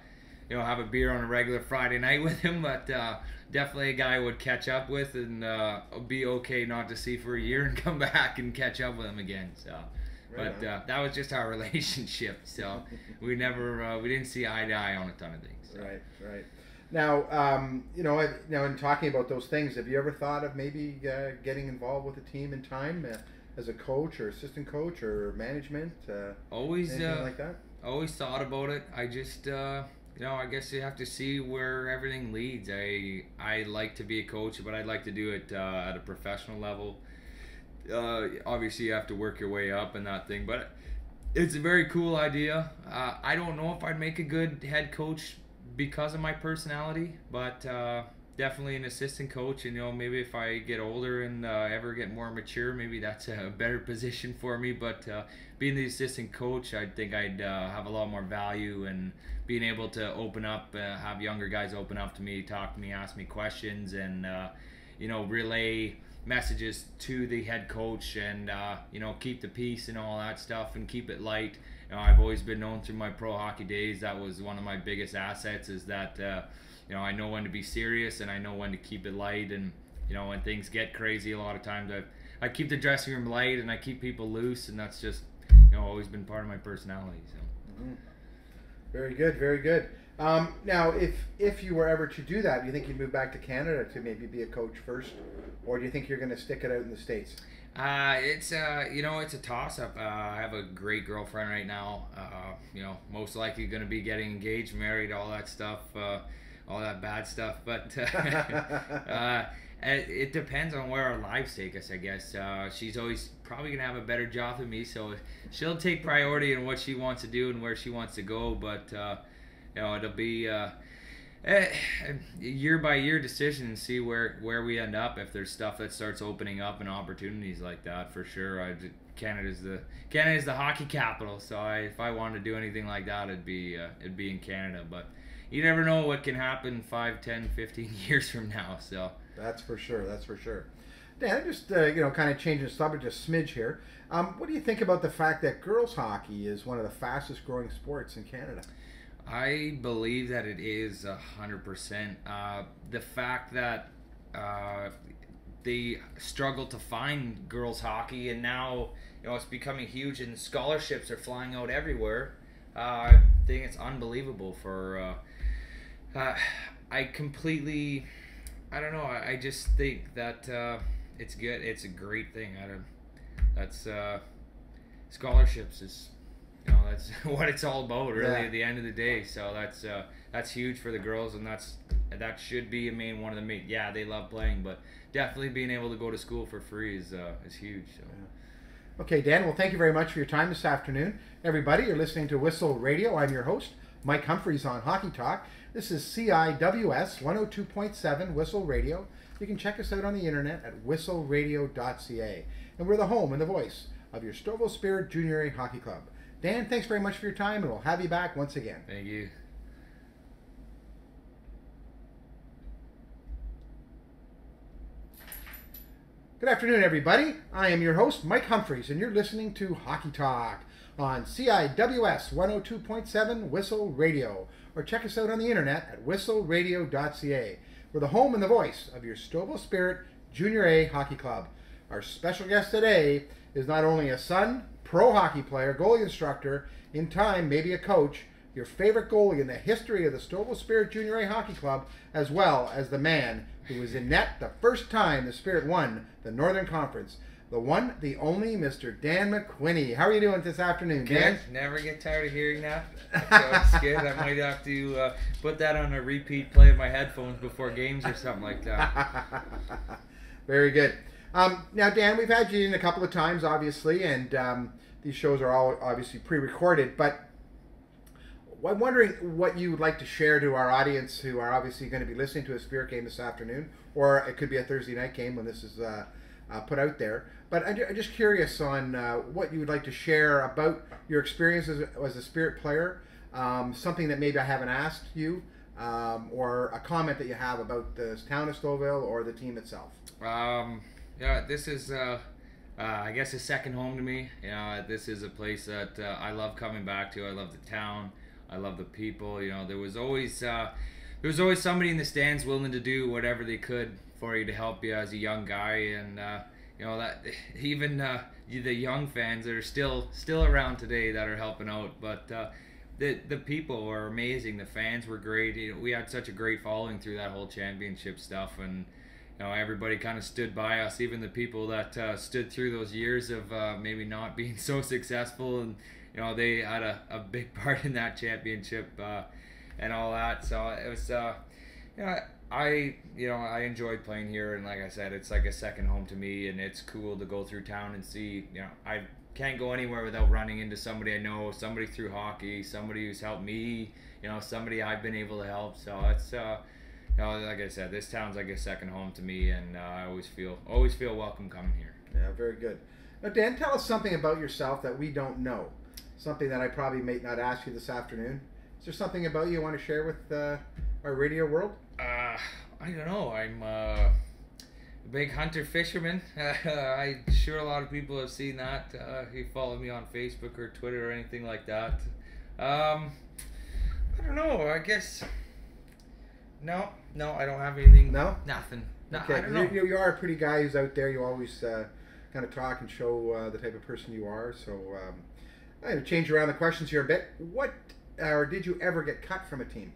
you know have a beer on a regular Friday night with him, but uh, definitely a guy I would catch up with and uh, be okay not to see for a year and come back and catch up with him again. So. Right but uh, that was just our relationship. So we never, uh, we didn't see eye to eye on a ton of things. So. Right, right. Now, um, you know, now in talking about those things, have you ever thought of maybe uh, getting involved with a team in time uh, as a coach or assistant coach or management? Uh, always like that. Always thought about it. I just, uh, know, I guess you have to see where everything leads. I I like to be a coach, but I'd like to do it uh, at a professional level. obviously, you have to work your way up and that thing, but it's a very cool idea. I don't know if I'd make a good head coach because of my personality, but uh, definitely an assistant coach. And you know, maybe if I get older and uh, ever get more mature, maybe that's a better position for me. But uh, being the assistant coach, I think I'd uh, have a lot more value and being able to open up, uh, have younger guys open up to me, talk to me, ask me questions, and uh, you know, relay messages to the head coach and you know keep the peace and all that stuff and keep it light you know, I've always been known through my pro hockey days. That was one of my biggest assets. Is that uh, you know I know when to be serious and I know when to keep it light. And you know when things get crazy, a lot of times I I keep the dressing room light and I keep people loose, and that's just you know always been part of my personality. So. Mm-hmm. Very good, very good. Um, now, if if you were ever to do that, do you think you'd move back to Canada to maybe be a coach first, or do you think you're going to stick it out in the states? Uh, it's uh, you know, it's a toss up. Uh, I have a great girlfriend right now. Uh, you know, most likely going to be getting engaged, married, all that stuff, uh, all that bad stuff. But uh, it, it depends on where our lives take us. I guess uh, she's always probably gonna have a better job than me, so she'll take priority in what she wants to do and where she wants to go. But uh, you know, it'll be. Uh, Eh, year by year decision and see where where we end up if there's stuff that starts opening up and opportunities like that for sure. I, Canada's the Canada's the hockey capital, so I, if I wanted to do anything like that, it'd be uh, it'd be in Canada. But you never know what can happen 5, 10, 15 years from now. So that's for sure. That's for sure. Dan, just uh, you know, kind of changing the subject just smidge here. Um, what do you think about the fact that girls hockey is one of the fastest growing sports in Canada? I believe that it is a hundred percent. Uh, the fact that uh, they struggle to find girls hockey, and now you know it's becoming huge, and scholarships are flying out everywhere. Uh, I think it's unbelievable for uh, I completely, I don't know. I, I just think that uh, it's good. It's a great thing. I don't. That's uh, scholarships is, you know, that's what it's all about. Really, Yeah. at the end of the day. So that's uh, that's huge for the girls, and that's that should be a main one of the main. Yeah, they love playing, but definitely being able to go to school for free is uh, is huge. So. Okay, Dan, well, thank you very much for your time this afternoon. Everybody, you're listening to Whistle Radio. I'm your host, Mike Humphreys on Hockey Talk. This is CIWS 102.7 Whistle Radio. You can check us out on the internet at whistleradio.ca. And we're the home and the voice of your Stouffville Spirit Junior A Hockey Club. Dan, thanks very much for your time, and we'll have you back once again. Thank you. Good afternoon, everybody. I am your host, Mike Humphreys, and you're listening to Hockey Talk on CIWS 102.7 Whistle Radio, or check us out on the internet at whistleradio.ca. We're the home and the voice of your Stouffville Spirit Junior A Hockey Club. Our special guest today is not only a son, pro hockey player, goalie instructor, in time, maybe a coach, your favorite goalie in the history of the Stouffville Spirit Junior A Hockey Club, as well as the man who was in net the first time the Spirit won the Northern Conference. The one, the only, Mr. Dan McWhinney. How are you doing this afternoon, Dan? Never get tired of hearing that. So it's good. I might have to uh, put that on a repeat play of my headphones before games or something like that. Very good. Um, now, Dan, we've had you in a couple of times, obviously, and um, these shows are all obviously pre-recorded. But I'm wondering what you would like to share to our audience, who are obviously going to be listening to a Spirit game this afternoon, or it could be a Thursday night game when this is uh, uh, put out there. But I'm just curious on uh, what you would like to share about your experience as a, as a Spirit player, um, something that maybe I haven't asked you, um, or a comment that you have about the town of Stouffville or the team itself. Um, yeah, this is, uh, uh, I guess, a second home to me. You know, this is a place that uh, I love coming back to. I love the town. I love the people. You know, there was always uh, there was always somebody in the stands willing to do whatever they could for you to help you as a young guy, and uh, you know that even uh, the young fans that are still still around today that are helping out, but. Uh, the, the people were amazing. The fans were great. You know, we had such a great following through that whole championship stuff, and you know everybody kind of stood by us. Even the people that uh, stood through those years of uh, maybe not being so successful, and you know they had a, a big part in that championship uh, and all that. So it was, uh, you know, I you know I enjoyed playing here, and like I said, it's like a second home to me, and it's cool to go through town and see. You know, I can't go anywhere without running into somebody I know, somebody through hockey, somebody who's helped me. You know, somebody I've been able to help. So it's. Uh, you know, like I said, this town's like a second home to me, and uh, I always feel always feel welcome coming here. Yeah, very good. Now, Dan, tell us something about yourself that we don't know. Something that I probably may not ask you this afternoon. Is there something about you you want to share with uh, our radio world? Uh, I don't know. I'm uh, a big hunter fisherman. I'm sure a lot of people have seen that. Uh, if you follow me on Facebook or Twitter or anything like that. Um, I don't know. I guess. No, no, I don't have anything. No? nothing. No, okay, I don't know. You, you are a pretty guy who's out there. You always uh, kind of talk and show uh, the type of person you are. So um, I'm going to change around the questions here a bit. What, or did you ever get cut from a team?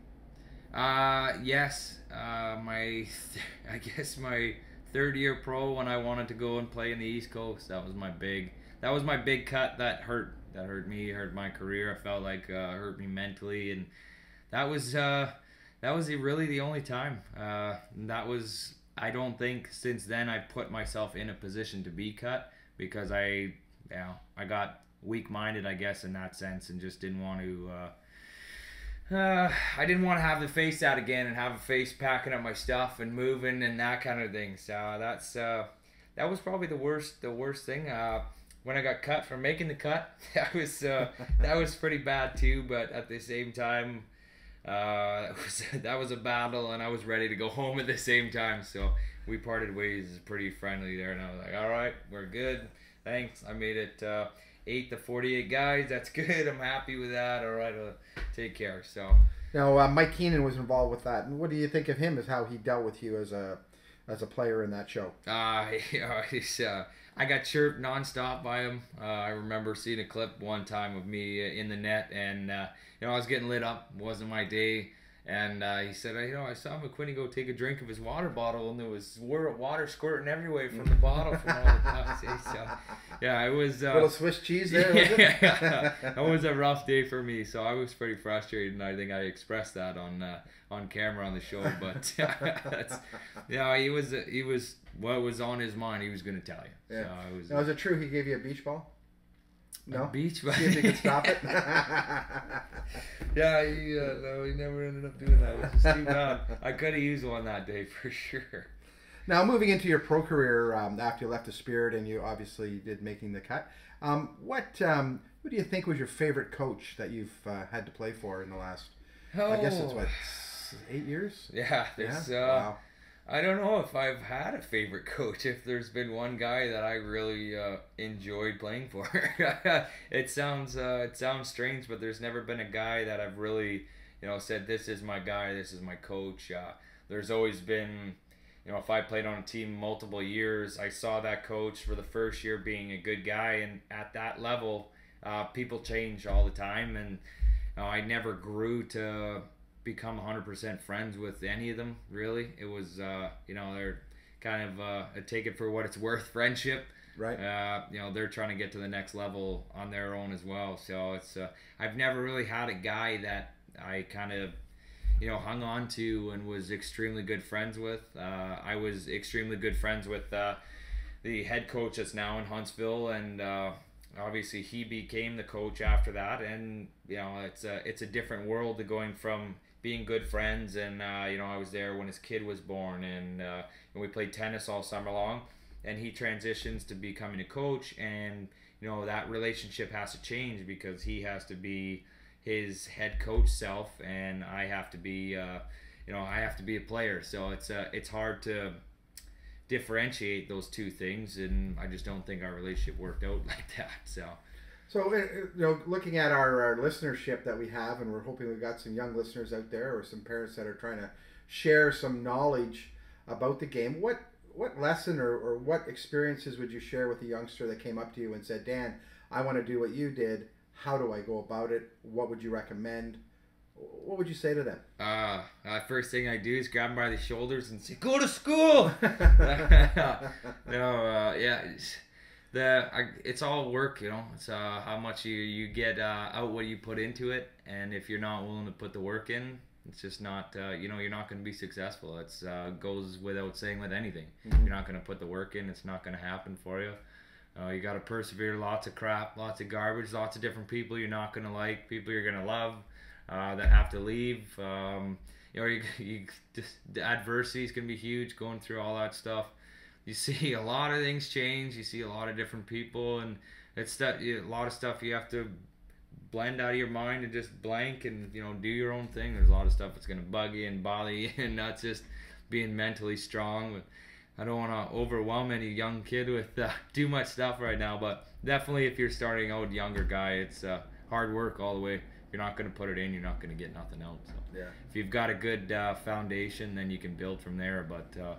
Uh, yes. Uh, my, I guess my third year pro when I wanted to go and play in the East Coast. That was my big. That was my big cut. That hurt. That hurt me. Hurt my career. I felt like uh, hurt me mentally, and that was uh, that was really the only time. Uh, that was. I don't think since then I put myself in a position to be cut because I, you know, I got weak-minded, I guess, in that sense, and just didn't want to. Uh, uh, I didn't want to have the face out again and have a face packing up my stuff and moving and that kind of thing. So that's uh, that was probably the worst the worst thing. Uh, when I got cut for making the cut, that was uh, that was pretty bad too. But at the same time, uh, that was that was a battle, and I was ready to go home at the same time. So we parted ways pretty friendly there, and I was like, "All right, we're good. Thanks. I made it uh, eight to forty-eight guys. That's good. I'm happy with that. All right, uh, take care." So Now, uh, Mike Keenan was involved with that. And what do you think of him as how he dealt with you as a as a player in that show? Uh, he's, uh, I got chirped nonstop by him. Uh, I remember seeing a clip one time of me in the net, and uh, you know I was getting lit up. It wasn't my day, And uh, he said, you know, I saw McWhinney go take a drink of his water bottle, and there was water squirting everywhere from the bottle from all the pucks. So, yeah, it was uh, little Swiss cheese there. yeah, yeah, that was a rough day for me. So I was pretty frustrated, and I think I expressed that on uh, on camera on the show. But that's, yeah, he was he was what was on his mind. He was going to tell you. Yeah. So I was, now, is it true he gave you a beach ball? No. Beach. See if he could stop it. yeah, he, uh, no, he never ended up doing that, which is too bad. I could have used one that day for sure. Now, moving into your pro career um, after you left the Spirit, and you obviously did making the cut. Um, what um, who do you think was your favorite coach that you've uh, had to play for in the last? Oh. I guess it's what eight years. Yeah, there's. Yeah? Uh, Wow. I don't know if I've had a favorite coach. If there's been one guy that I really uh, enjoyed playing for, it sounds uh, it sounds strange, but there's never been a guy that I've really you know said this is my guy, this is my coach. Uh, there's always been you know if I played on a team multiple years, I saw that coach for the first year being a good guy, and at that level, uh, people change all the time, and you know, I never grew to become 100% friends with any of them really. It was uh, you know they're kind of uh, a take it for what it's worth friendship. Right. uh, you know they're trying to get to the next level on their own as well. So it's uh, i've never really had a guy that i kind of you know hung on to and was extremely good friends with. Uh, i was extremely good friends with uh, the head coach that's now in huntsville and uh, obviously he became the coach after that. And you know it's a it's a different world to going from being good friends and uh, you know I was there when his kid was born and uh, and we played tennis all summer long and he transitions to becoming a coach and you know that relationship has to change because he has to be his head coach self and I have to be uh, you know I have to be a player. So it's uh, it's hard to differentiate those two things and I just don't think our relationship worked out like that so So, uh, uh, you know, looking at our, our listenership that we have, and we're hoping we've got some young listeners out there or some parents that are trying to share some knowledge about the game. What what lesson or, or what experiences would you share with a youngster that came up to you and said, Dan, I want to do what you did. How do I go about it? What would you recommend? What would you say to them? Uh, uh, first thing I do is grab him by the shoulders and say, "Go to school." no, uh, yeah, the I, it's all work, you know. It's uh, how much you you get uh, out what you put into it, and if you're not willing to put the work in, it's just not uh, you know you're not going to be successful. It's uh, goes without saying with anything. You're not going to put the work in, it's not going to happen for you. Uh, you got to persevere. Lots of crap, lots of garbage, lots of different people you're not going to like, people you're going to love uh, that have to leave. Um, you know, you, you just the adversity is going to be huge going through all that stuff. You see a lot of things change. You see a lot of different people, and it's that a lot of stuff you have to blend out of your mind and just blank and you know do your own thing. There's a lot of stuff that's going to bug you and bother you, and that's just being mentally strong. But I don't want to overwhelm any young kid with uh, too much stuff right now. But definitely, if you're starting out younger guy, it's uh, hard work all the way. If you're not going to put it in, you're not going to get nothing out. So Yeah. if you've got a good uh, foundation, then you can build from there. But uh,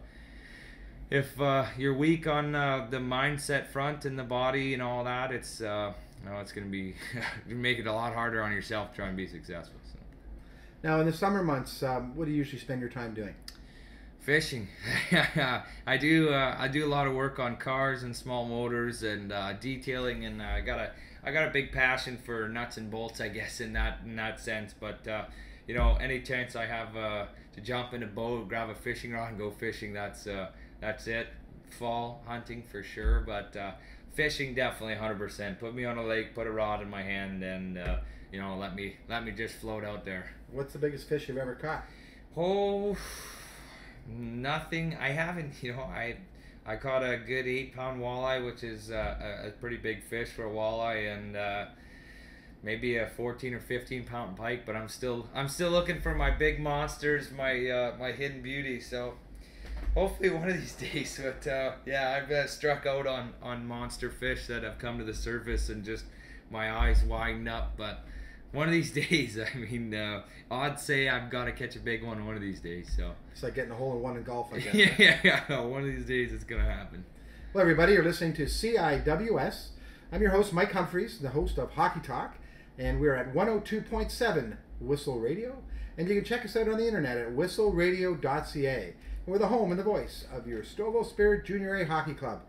if uh, you're weak on uh, the mindset front and the body and all that, it's uh, no, it's going to be make it a lot harder on yourself trying to be successful. So. Now, in the summer months, um, what do you usually spend your time doing? Fishing, I do. Uh, I do a lot of work on cars and small motors and uh, detailing, and uh, I got a I got a big passion for nuts and bolts, I guess, in that in that sense. But uh, you know, any chance I have uh, to jump in a boat, grab a fishing rod, and go fishing, that's uh, that's it. Fall hunting for sure, but uh, fishing definitely 100%. Put me on a lake, put a rod in my hand, and uh, you know, let me let me just float out there. What's the biggest fish you've ever caught? Oh, nothing. I haven't. You know, I I caught a good eight pound walleye, which is uh, a, a pretty big fish for a walleye, and uh, maybe a fourteen or fifteen pound pike. But I'm still I'm still looking for my big monsters, my uh, my hidden beauty. So hopefully one of these days. But uh, yeah, I've uh, struck out on on monster fish that have come to the surface, and just my eyes widen up, but. One of these days, I mean, uh, I'd say I've got to catch a big one one of these days. So, It's like getting a hole in one in golf, I guess. yeah, yeah, yeah. One of these days it's gonna happen. Well, everybody, you're listening to CIWS. I'm your host, Mike Humphreys, the host of Hockey Talk, and we're at 102.7 Whistle Radio. And you can check us out on the internet at whistleradio.ca. We're the home and the voice of your Stouffville Spirit Junior A Hockey Club.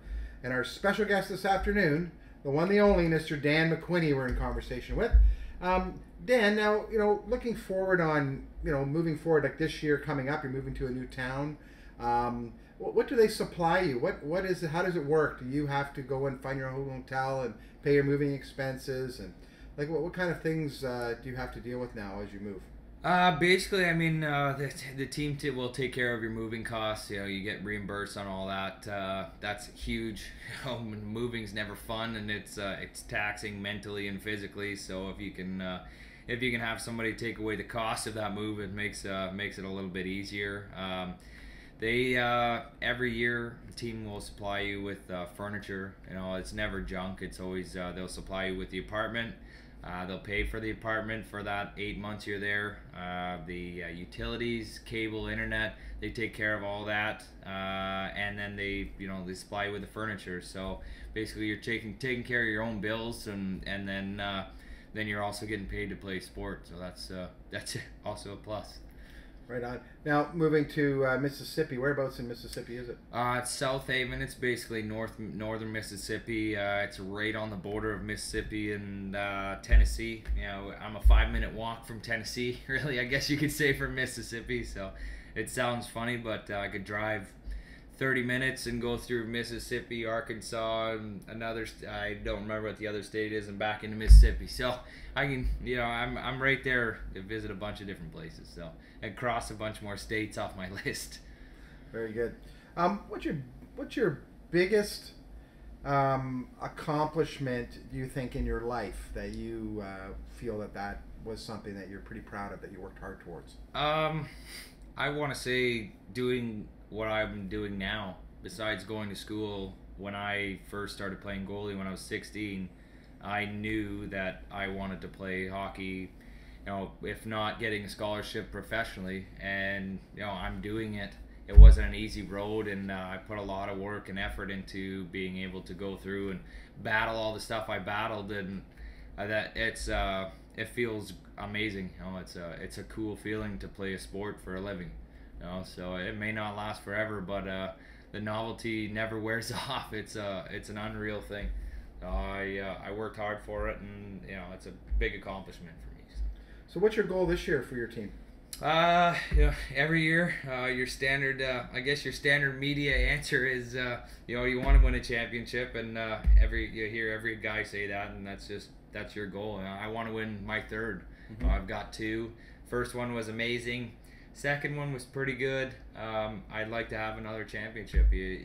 And our special guest this afternoon, the one, the only, Mr. Dan McWhinney, we're in conversation with. Um, Dan, now you know, looking forward on you know moving forward, like this year coming up, you're moving to a new town. Um, what, what, do they supply you? What what is it? How does it work? Do you have to go and find your own hotel and pay your moving expenses and like what, what kind of things uh, do you have to deal with now as you move? Uh, basically, I mean, uh, the, the team t- will take care of your moving costs. You know, you get reimbursed on all that. Uh, that's huge. Know, moving's never fun, and it's uh, it's taxing mentally and physically. So if you can uh, if you can have somebody take away the cost of that move, it makes uh, makes it a little bit easier. Um, they uh, every year the team will supply you with uh, furniture. You know, it's never junk. It's always uh, they'll supply you with the apartment. Uh, they'll pay for the apartment for that eight months you're there. Uh, the uh, utilities, cable, internet, they take care of all that, and then they, you know, they supply you with the furniture. So basically, you're taking taking care of your own bills, and and then then you're also getting paid to play sports. So that's that's also a plus. Right on. Now moving to uh, Mississippi. Whereabouts in Mississippi is it? Uh, it's Southaven. It's basically north northern Mississippi. Uh, it's right on the border of Mississippi and uh, Tennessee. You know, I'm a five minute walk from Tennessee. Really, I guess you could say from Mississippi. So it sounds funny, but uh, I could drive 30 minutes and go through Mississippi, Arkansas, and another. I don't remember what the other state is, and back into Mississippi. So I can, you know, I'm I'm right there to visit a bunch of different places. So and cross a bunch more states off my list. Very good. Um, what's your what's your biggest um, accomplishment do you think in your life that you uh, feel that that was something that you're pretty proud of that you worked hard towards? Um, I want to say doing what I'm doing now. Besides going to school, when I first started playing goalie when I was 16, I knew that I wanted to play hockey you know, if not getting a scholarship professionally, and you know, I'm doing it. It wasn't an easy road, and uh, I put a lot of work and effort into being able to go through and battle all the stuff I battled, and uh, that it's uh, it feels amazing. You know, it's a it's a cool feeling to play a sport for a living. You know, so it may not last forever, but uh, the novelty never wears off. It's a it's an unreal thing. I uh, I worked hard for it, and you know, it's a big accomplishment for me. So, what's your goal this year for your team? Uh, you know, every year, uh, your standard, uh, I guess your standard media answer is, uh, you know, you want to win a championship, and uh, every you hear every guy say that, and that's just that's your goal. I want to win my 3rd i mm-hmm. I've got two. First one was amazing. Second one was pretty good. Um, I'd like to have another championship. You,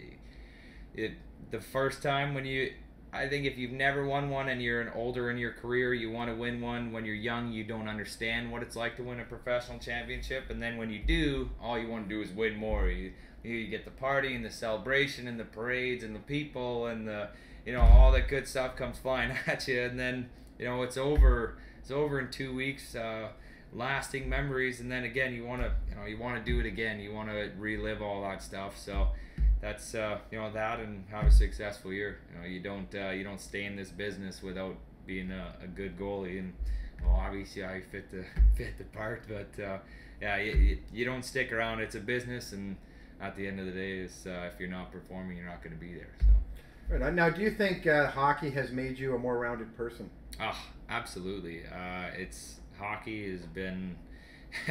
it the first time when you I think if you've never won one and you're an older in your career, you want to win one. When you're young, you don't understand what it's like to win a professional championship, and then when you do, all you want to do is win more. You you get the party and the celebration and the parades and the people and the you know all that good stuff comes flying at you, and then you know it's over. It's over in two weeks. Uh, lasting memories, and then again, you want to you know you want to do it again. You want to relive all that stuff. So that's uh, you know that and have a successful year. You know, you don't uh, you don't stay in this business without being a, a good goalie, and well, obviously I fit the fit the part, but uh, yeah, you, you don't stick around. It's a business, and at the end of the day, is uh, if you're not performing, you're not going to be there. So. Right. Now, do you think uh, hockey has made you a more rounded person? Oh, absolutely. Uh, it's hockey has been,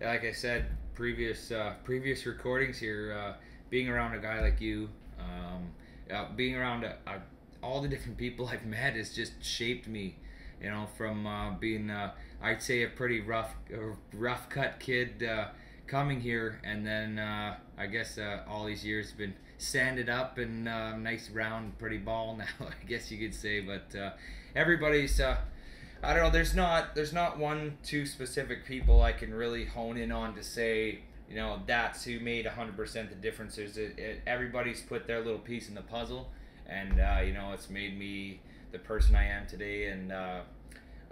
like I said, previous previous recordings here being around a guy like you, um, uh, being around a, a, all the different people I've met has just shaped me. You know, from uh, being, uh, I'd say, a pretty rough, rough cut kid uh, coming here, and then uh, I guess uh, all these years been sanded up and nice round, pretty ball now. I guess you could say, but everybody's. I don't know. There's not there's not one two specific people I can really hone in on to say you know that's who made 100% the difference. It, it, everybody's put their little piece in the puzzle and uh, you know it's made me the person i am today and uh,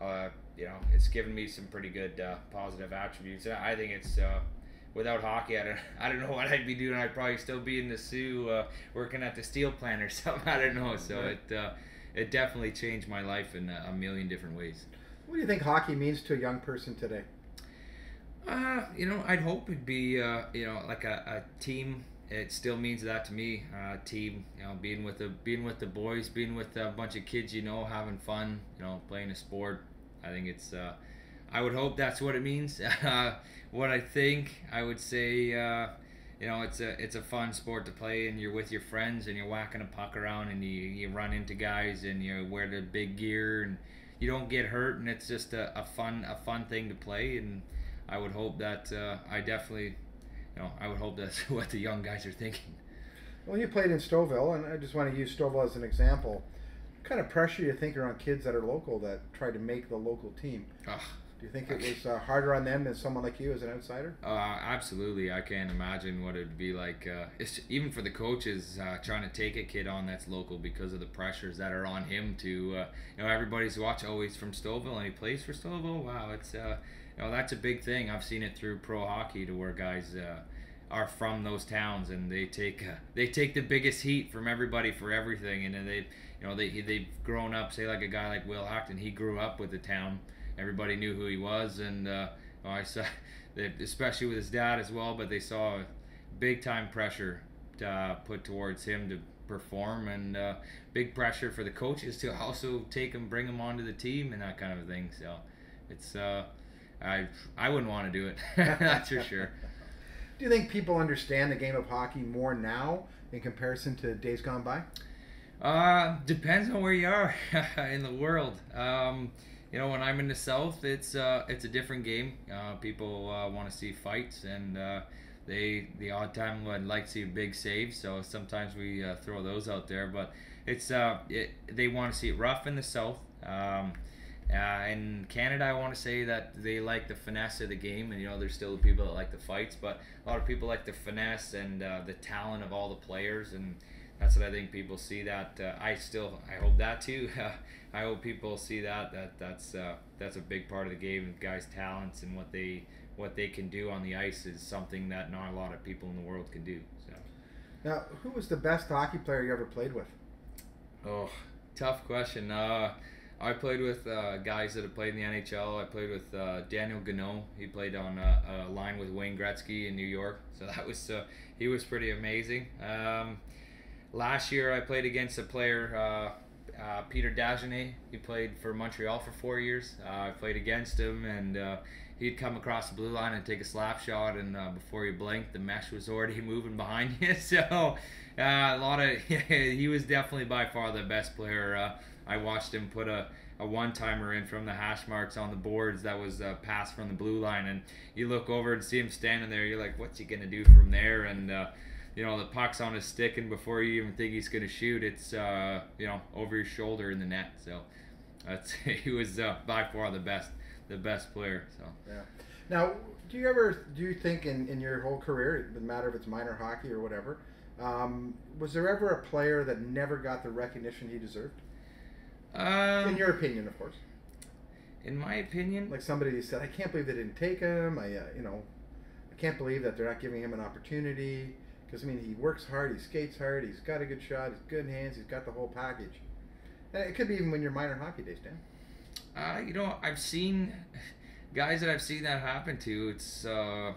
uh, you know it's given me some pretty good uh, positive attributes. And i think it's uh, without hockey I don't, I don't know what i'd be doing. I'd probably still be in the Soo uh, working at the steel plant or something. I don't know. So it it definitely changed my life in a million different ways what do you think hockey means to a young person today Uh, you know, I'd hope it'd be uh, you know like a, a team. It still means that to me. Uh, team, you know, being with the being with the boys, being with a bunch of kids, you know, having fun, you know, playing a sport. I think it's. Uh, I would hope that's what it means. what I think, I would say, uh, you know, it's a it's a fun sport to play, and you're with your friends, and you're whacking a puck around, and you you run into guys, and you wear the big gear, and you don't get hurt, and it's just a, a fun a fun thing to play, and I would hope that uh, I definitely, you know, I would hope that's what the young guys are thinking. Well, you played in Stouffville, and I just want to use Stouffville as an example. What kind of pressure you think are on kids that are local that try to make the local team? Ugh. You think it was uh, harder on them than someone like you as an outsider? Uh, absolutely, I can't imagine what it'd be like. Uh, it's even for the coaches uh, trying to take a kid on that's local because of the pressures that are on him. To uh, you know, everybody's watch. always from Stouffville and he plays for Stouffville. Wow, it's uh, you know that's a big thing. I've seen it through pro hockey to where guys are from those towns and they take uh, they take the biggest heat from everybody for everything, and then they you know they they've grown up. Say like a guy like Will Hockton, he grew up with the town. Everybody knew who he was, and uh, well, I saw that especially with his dad as well. But they saw big time pressure to, uh, put towards him to perform, and uh, big pressure for the coaches to also take him, bring him onto the team, and that kind of thing. So it's uh, I I wouldn't want to do it. That's for sure. Do you think people understand the game of hockey more now in comparison to days gone by? Uh, depends on where you are in the world. Um, you know, when I'm in the south, it's uh, it's a different game. Uh, people uh, want to see fights, and uh, they the odd time would like to see a big save. So sometimes we uh, throw those out there, but it's uh, it, they want to see it rough in the south. Um, in Canada, I want to say that they like the finesse of the game, and you know, there's still people that like the fights, but a lot of people like the finesse and the talent of all the players, and that's what I think people see. That uh, I still, I hope that too. I hope people see that that that's uh, that's a big part of the game. Guys' talents and what they what they can do on the ice is something that not a lot of people in the world can do. So, Now, who was the best hockey player you ever played with? oh, tough question. Uh, I played with uh, guys that have played in the NHL. I played with uh, Daniel Goneau. He played on a, a line with Wayne Gretzky in New York, so that was uh, he was pretty amazing. Um, last year, I played against a player, uh, uh, Peter Dagenais. He played for Montreal for four years. Uh, I played against him, and uh, he'd come across the blue line and take a slap shot, and uh, before you blinked, the mesh was already moving behind you. So a lot of he was definitely by far the best player. I watched him put a, a one timer in from the hash marks on the boards that was uh, passed from the blue line, and you look over and see him standing there. You're like, what's he gonna do from there? And uh, you know the puck's on his stick, and before you even think he's gonna shoot, it's uh, you know over your shoulder in the net. So that's he was uh, by far the best the best player. So. Yeah. Now, do you ever do you think in, in your whole career, it doesn't matter if it's minor hockey or whatever, um, was there ever a player that never got the recognition he deserved? Um, In your opinion, of course. in my opinion, Like somebody said, "I can't believe they didn't take him." I, uh, you know, I can't believe that they're not giving him an opportunity. Because I mean, he works hard, he skates hard, he's got a good shot, he's good hands, he's got the whole package. And it could be even when you're minor hockey days, Dan. Uh, you know, I've seen guys that I've seen that happen to. It's uh,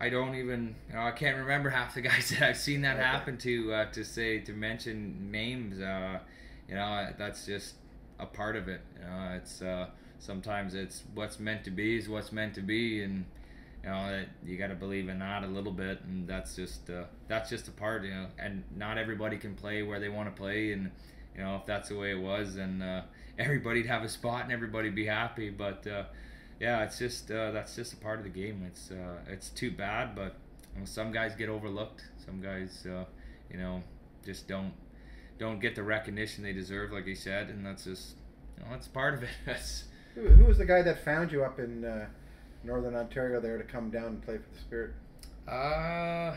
I don't even, you know, I can't remember half the guys that I've seen that Okay. happen to. Uh, to say to mention names, uh, you know, that's just a part of it. You know, it's uh, sometimes it's what's meant to be is what's meant to be, and you know you got to believe in that a little bit, and that's just uh, that's just a part. You know, and not everybody can play where they want to play, and you know if that's the way it was, then uh, everybody'd have a spot and everybody'd be happy. But uh, yeah, it's just uh, that's just a part of the game. It's uh, it's too bad, but you know, some guys get overlooked. Some guys, uh, you know, just don't don't get the recognition they deserve, like you said, and that's just you know that's part of it. That's Who, who was the guy that found you up in Northern Ontario there to come down and play for the Spirit? uh.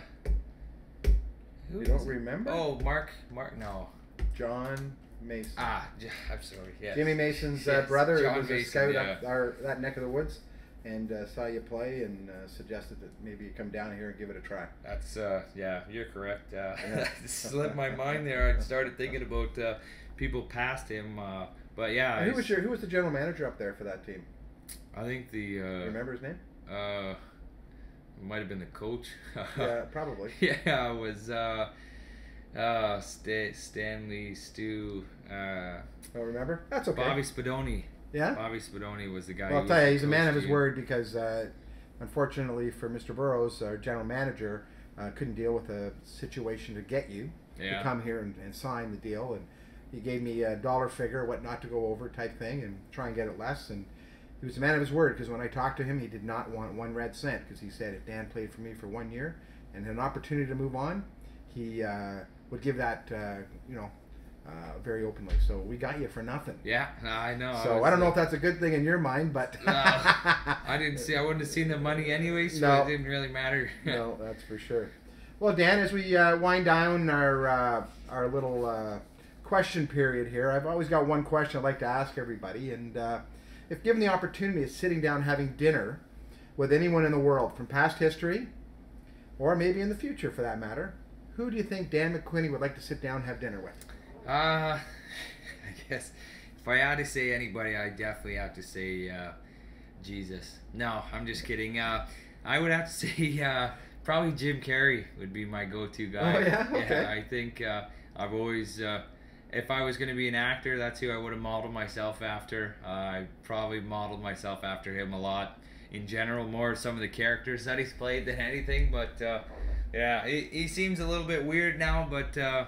who You don't remember? Oh, Mark. Mark. No. John Mason. Ah, I'm sorry. Yeah. Jimmy Mason's uh, Yes, brother who John was a Mason, scout yeah. up our that neck of the woods, and uh, saw you play and uh, suggested that maybe you come down here and give it a try. That's uh, yeah, you're correct. Uh, Yeah. slipped my mind there. I started thinking about uh, people past him, uh, but yeah, And who was your who was the general manager up there for that team? I think the You uh, remember his name? Uh, might have been the coach. yeah, probably. yeah, it was uh, uh, Sta- Stanley Stu. Uh, Don't remember? That's okay. Bobby Spadoni. Yeah. Bobby Spadoni was the guy. Well, I'll tell you, he's a man of his you. word because, uh, unfortunately for Mr. Burrows, our general manager, uh, couldn't deal with a situation to get you Yeah. to come here and, and sign the deal. And he gave me a dollar figure, what not to go over type thing, and try and get it less. And he was a man of his word because when I talked to him, he did not want one red cent because he said if Dan played for me for one year and had an opportunity to move on, he uh, would give that, uh, you know, uh, very openly. So we got you for nothing. Yeah, I know. So was, I don't know if that's a good thing in your mind, but I didn't see. I wouldn't have seen the money anyway, so No. it didn't really matter. no, that's for sure. Well, Dan, as we uh, wind down our uh, our little uh, question period here, I've always got one question I'd like to ask everybody, and uh, if given the opportunity of sitting down having dinner with anyone in the world from past history, or maybe in the future for that matter, who do you think Dan McWhinney would like to sit down and have dinner with? Uh, I guess if I had to say anybody, I definitely have to say uh, Jesus. No, I'm just kidding. Uh, I would have to say uh, probably Jim Carrey would be my go-to guy. Oh, yeah? Okay. I think uh, I've always, uh, if I was going to be an actor, that's who I would have modeled myself after. Uh, I probably modeled myself after him a lot. In general, more some of the characters that he's played than anything. But uh, yeah, he, he seems a little bit weird now, but. Uh,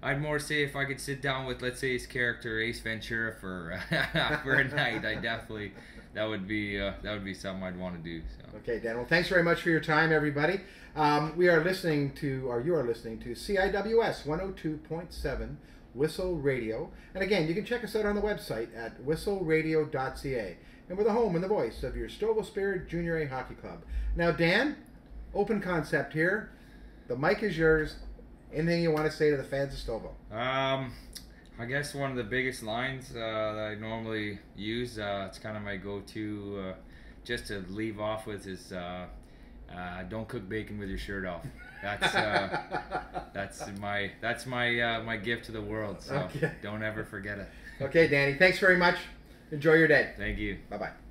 I'd more say if I could sit down with, let's say, his character Ace Ventura for for a night, I definitely that would be uh, that would be something I'd want to do. So Okay, Dan. Well, thanks very much for your time, everybody. Um, we are listening to, or you are listening to CIWS 102.7 Whistle Radio. And again, you can check us out on the website at whistleradio.ca. And we're the home and the voice of your Stouffville Spirit Junior A Hockey Club. Now, Dan, open concept here. The mic is yours. Anything you want to say to the fans of Stouffville? um, I guess one of the biggest lines uh, that I normally use, uh, it's kind of my go-to, uh, just to leave off with is. Uh, don't cook bacon with your shirt off. That's uh, that's my that's my uh, my gift to the world. So Okay. don't ever forget it. Okay, Danny, thanks very much. Enjoy your day. Thank you. Bye bye.